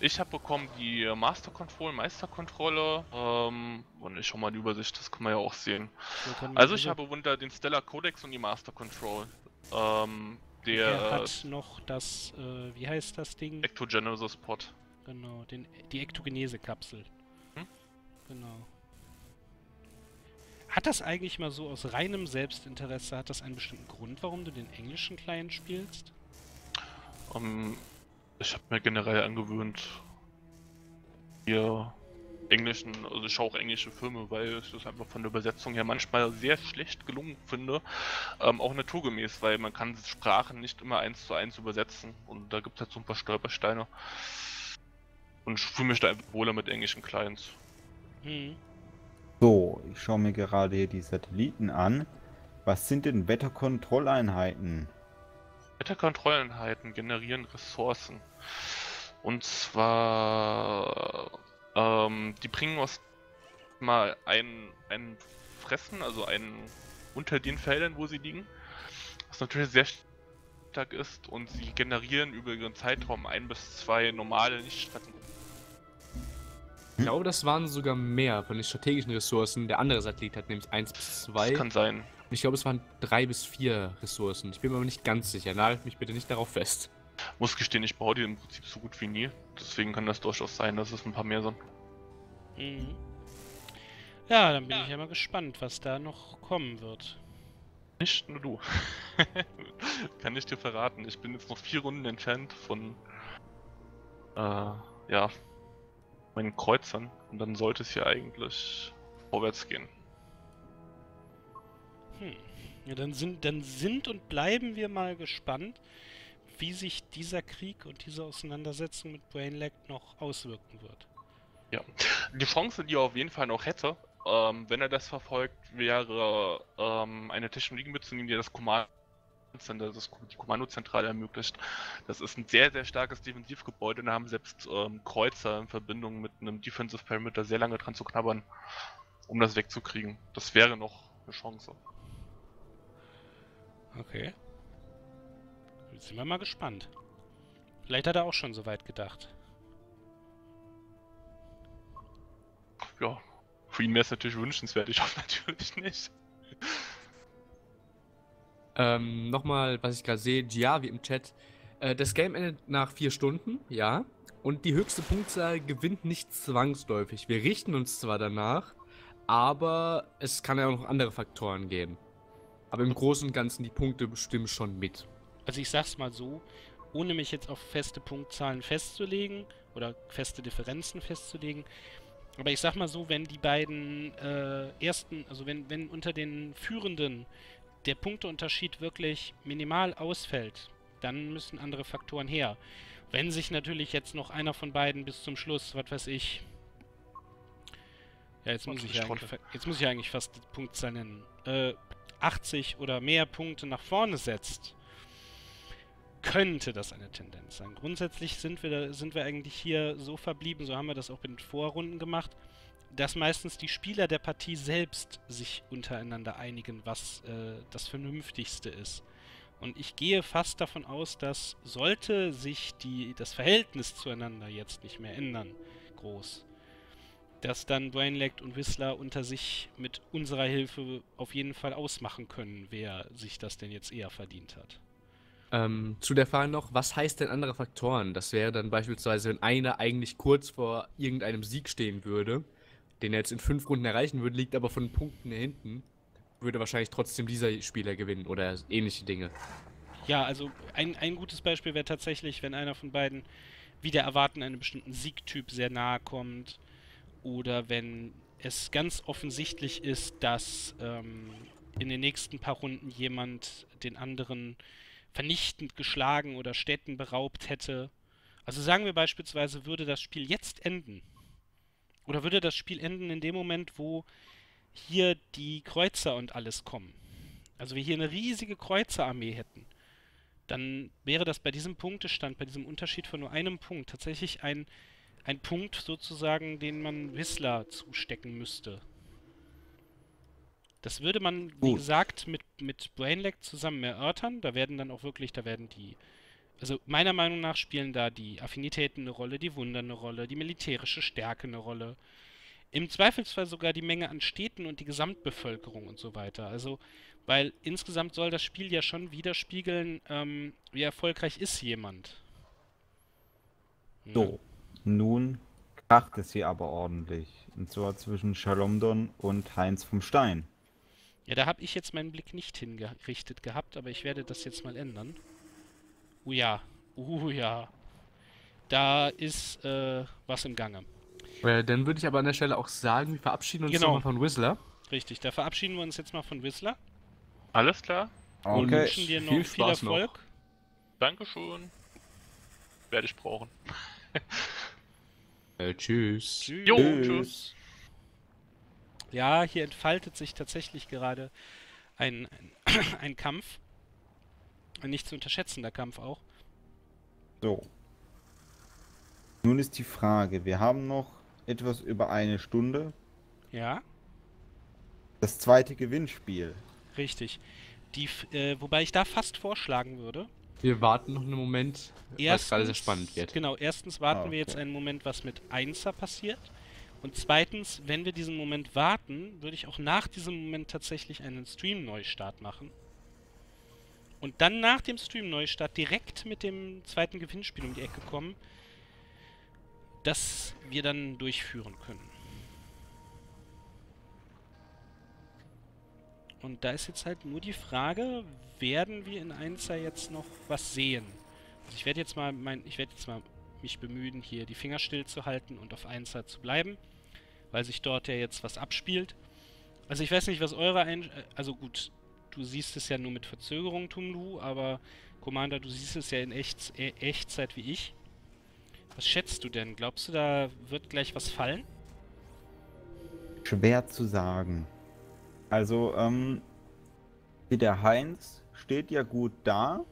Ich habe bekommen die Master Control, Meisterkontrolle. Ähm, und ich schau mal die Übersicht, das kann man ja auch sehen. Also ich habe unter den Stellar Codex und die Master Control. Ähm, Er der hat noch das, äh, wie heißt das Ding? Ectogenesis Pod. Genau, den, die Ektogenese-Kapsel. Hm? Genau. Hat das eigentlich mal so aus reinem Selbstinteresse, hat das einen bestimmten Grund, warum du den englischen Client spielst? Ähm, ich habe mir generell angewöhnt, hier englischen, also ich schaue auch englische Filme, weil ich das einfach von der Übersetzung her manchmal sehr schlecht gelungen finde. Ähm, auch naturgemäß, weil man kann Sprachen nicht immer eins zu eins übersetzen und da gibt es halt so ein paar Stolpersteine. Und ich fühle mich da einfach wohler mit englischen Clients. Hm. So, ich schaue mir gerade hier die Satelliten an. Was sind denn Wetterkontrolleinheiten? Wetterkontrolleinheiten generieren Ressourcen. Und zwar, ähm, die bringen uns mal ein, ein Fressen, also ein unter den Feldern, wo sie liegen, was natürlich sehr stark ist und sie generieren über ihren Zeitraum ein bis zwei normale Lichtstrecken. glaube, das waren sogar mehr von den strategischen Ressourcen. Der andere Satellit hat nämlich 1 bis 2. Das kann sein. Ich glaube, es waren 3 bis 4 Ressourcen. Ich bin mir aber nicht ganz sicher. Nagelt mich bitte nicht darauf fest. Muss gestehen, ich baue die im Prinzip so gut wie nie. Deswegen kann das durchaus sein, dass es ein paar mehr sind. Mhm. Ja, dann bin ich ja mal gespannt, was da noch kommen wird. Nicht nur du. kann ich dir verraten. Ich bin jetzt noch vier Runden entfernt von, äh, ja, meinen Kreuzern. Und dann sollte es hier eigentlich vorwärts gehen. Hm. Ja, dann sind, dann sind und bleiben wir mal gespannt, wie sich dieser Krieg und diese Auseinandersetzung mit Brainlag noch auswirken wird. Ja. Die Chance, die er auf jeden Fall noch hätte, ähm, wenn er das verfolgt, wäre ähm, eine Technologie mitzunehmen, die das Center, das, die Kommandozentrale ermöglicht. Das ist ein sehr, sehr starkes Defensivgebäude. Da haben selbst ähm, Kreuzer in Verbindung mit einem Defensive Perimeter sehr lange dran zu knabbern, um das wegzukriegen. Das wäre noch eine Chance. Okay. Jetzt sind wir mal gespannt. Vielleicht hat er auch schon so weit gedacht. Ja, für ihn wäre es natürlich wünschenswert, ich hoffe natürlich nicht. Ähm, nochmal, was ich gerade sehe, Giavi im Chat. Äh, das Game endet nach vier Stunden, ja. Und die höchste Punktzahl gewinnt nicht zwangsläufig. Wir richten uns zwar danach, aber es kann ja auch noch andere Faktoren geben. Aber im Großen und Ganzen die Punkte bestimmen schon mit. Also ich sag's mal so, ohne mich jetzt auf feste Punktzahlen festzulegen oder feste Differenzen festzulegen, aber ich sag mal so, wenn die beiden äh, ersten, also wenn, wenn unter den Führenden der Punkteunterschied wirklich minimal ausfällt, dann müssen andere Faktoren her. Wenn sich natürlich jetzt noch einer von beiden bis zum Schluss, was weiß ich. Ja, jetzt muss ich ja eigentlich, jetzt muss ich eigentlich fast die Punktzahl nennen. Äh, 80 oder mehr Punkte nach vorne setzt, könnte das eine Tendenz sein. Grundsätzlich sind wir, da, sind wir eigentlich hier so verblieben, so haben wir das auch in den Vorrunden gemacht, dass meistens die Spieler der Partie selbst sich untereinander einigen, was äh, das Vernünftigste ist. Und ich gehe fast davon aus, dass sollte sich die, das Verhältnis zueinander jetzt nicht mehr ändern, groß, dass dann Brainlect und Whistler unter sich mit unserer Hilfe auf jeden Fall ausmachen können, wer sich das denn jetzt eher verdient hat. Ähm, zu der Frage noch, was heißt denn andere Faktoren? Das wäre dann beispielsweise, wenn einer eigentlich kurz vor irgendeinem Sieg stehen würde, den er jetzt in fünf Runden erreichen würde, liegt aber von Punkten hinten, würde wahrscheinlich trotzdem dieser Spieler gewinnen oder ähnliche Dinge. Ja, also ein, ein gutes Beispiel wäre tatsächlich, wenn einer von beiden wieder erwarten einem bestimmten Siegtyp sehr nahe kommt oder wenn es ganz offensichtlich ist, dass ähm, in den nächsten paar Runden jemand den anderen vernichtend geschlagen oder Städten beraubt hätte. Also sagen wir beispielsweise, würde das Spiel jetzt enden. Oder würde das Spiel enden in dem Moment, wo hier die Kreuzer und alles kommen. Also wir hier eine riesige Kreuzerarmee hätten. Dann wäre das bei diesem Punktestand, bei diesem Unterschied von nur einem Punkt, tatsächlich ein, ein Punkt sozusagen, den man Whistler zustecken müsste. Das würde man, wie Gut. gesagt, mit, mit Brainlag zusammen erörtern. Da werden dann auch wirklich, da werden die, also meiner Meinung nach spielen da die Affinitäten eine Rolle, die Wunder eine Rolle, die militärische Stärke eine Rolle. Im Zweifelsfall sogar die Menge an Städten und die Gesamtbevölkerung und so weiter. Also, weil insgesamt soll das Spiel ja schon widerspiegeln, ähm, wie erfolgreich ist jemand. Ja. So, nun kracht es hier aber ordentlich. Und zwar zwischen Shalomdon und Heinz vom Stein. Ja, da habe ich jetzt meinen Blick nicht hingerichtet gehabt, aber ich werde das jetzt mal ändern. Oh ja, oh ja. Da ist äh, was im Gange. Äh, dann würde ich aber an der Stelle auch sagen, wir verabschieden uns Genau. nochmal von Whistler. Richtig, da verabschieden wir uns jetzt mal von Whistler Alles klar? und Okay. wünschen dir noch viel viel, Spaß noch. Erfolg. Dankeschön. Werde ich brauchen. Äh, tschüss. Tschüss. Jo, Tschüss. tschüss. Ja, hier entfaltet sich tatsächlich gerade ein, ein, ein Kampf. Ein nicht zu unterschätzender Kampf auch. So. Nun ist die Frage, wir haben noch etwas über eine Stunde. Ja, Das zweite Gewinnspiel. richtig. Die, f- äh, wobei ich da fast vorschlagen würde. Wir warten noch einen Moment, weil es gerade sehr Erstens- spannend wird. Genau, erstens warten Ah, wir jetzt okay. einen Moment, was mit Einser passiert. Und zweitens, wenn wir diesen Moment warten, würde ich auch nach diesem Moment tatsächlich einen Stream-Neustart machen. Und dann nach dem Stream-Neustart direkt mit dem zweiten Gewinnspiel um die Ecke kommen, das wir dann durchführen können. Und da ist jetzt halt nur die Frage, werden wir in Einser jetzt noch was sehen? Also ich werde jetzt mal mein, ich werde jetzt mal mich bemühen, hier die Finger still zu halten und auf Einser zu bleiben, weil sich dort ja jetzt was abspielt. Also ich weiß nicht, was eure Ein also gut, du siehst es ja nur mit Verzögerung, Tumlu, aber Commander, du siehst es ja in Echt, e Echtzeit wie ich. Was schätzt du denn? Glaubst du, da wird gleich was fallen? Schwer zu sagen. Also, ähm, der Heinz steht ja gut da.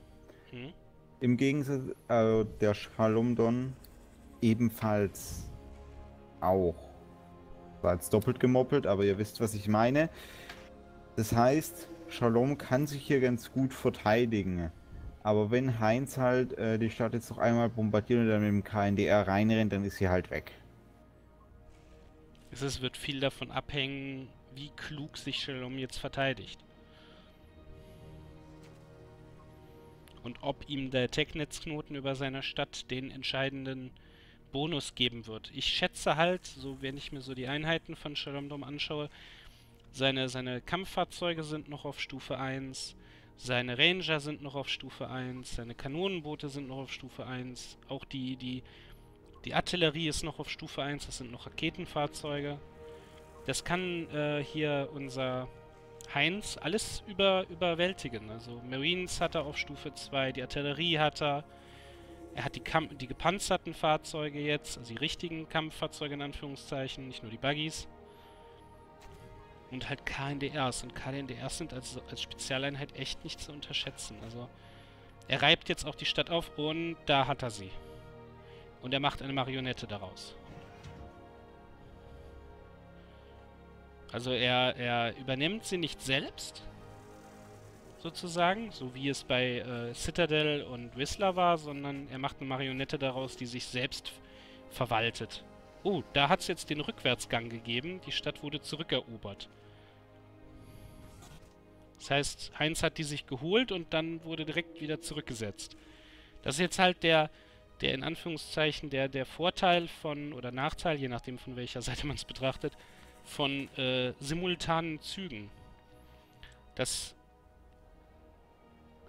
Hm? Im Gegensatz, äh, der Schalumdon ebenfalls auch. War jetzt doppelt gemoppelt, aber ihr wisst, was ich meine. Das heißt, Shalom kann sich hier ganz gut verteidigen. Aber wenn Heinz halt äh, die Stadt jetzt noch einmal bombardiert und dann mit dem KNDR reinrennt, dann ist sie halt weg. Es wird viel davon abhängen, wie klug sich Shalom jetzt verteidigt. Und ob ihm der Tech-Netzknoten über seiner Stadt den entscheidenden Bonus geben wird. Ich schätze halt, so wenn ich mir so die Einheiten von Shalom anschaue, seine, seine Kampffahrzeuge sind noch auf Stufe 1, seine Ranger sind noch auf Stufe 1, seine Kanonenboote sind noch auf Stufe 1, auch die, die, die Artillerie ist noch auf Stufe 1, das sind noch Raketenfahrzeuge. Das kann äh, hier unser Heinz alles über, überwältigen. Also Marines hat er auf Stufe 2, die Artillerie hat er, er hat die, die gepanzerten Fahrzeuge jetzt, also die richtigen Kampffahrzeuge in Anführungszeichen, nicht nur die Buggies. Und halt KNDRs. Und KNDRs sind als, als Spezialeinheit echt nicht zu unterschätzen. Also, er reibt jetzt auch die Stadt auf und da hat er sie. Und er macht eine Marionette daraus. Also er, er übernimmt sie nicht selbst, sozusagen, so wie es bei äh, Citadel und Whistler war, sondern er macht eine Marionette daraus, die sich selbst verwaltet. Oh, da hat es jetzt den Rückwärtsgang gegeben. Die Stadt wurde zurückerobert. Das heißt, Heinz hat die sich geholt und dann wurde direkt wieder zurückgesetzt. Das ist jetzt halt der, der in Anführungszeichen, der, der Vorteil von, oder Nachteil, je nachdem von welcher Seite man es betrachtet, von äh, simultanen Zügen. Dass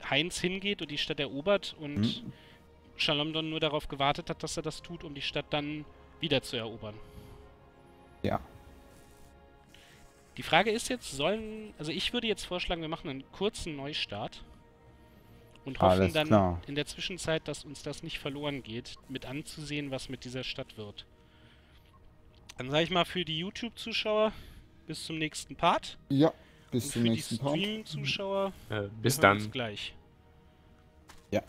Heinz hingeht und die Stadt erobert und hm. Shalomdon nur darauf gewartet hat, dass er das tut, um die Stadt dann wieder zu erobern. Ja. Die Frage ist jetzt, sollen, also ich würde jetzt vorschlagen, wir machen einen kurzen Neustart und hoffen Alles dann klar. in der Zwischenzeit, dass uns das nicht verloren geht, mit anzusehen, was mit dieser Stadt wird. Dann sage ich mal für die YouTube-Zuschauer bis zum nächsten Part. Ja, bis und zum für nächsten die Part. Stream-Zuschauer Äh, bis dann. uns gleich. Ja.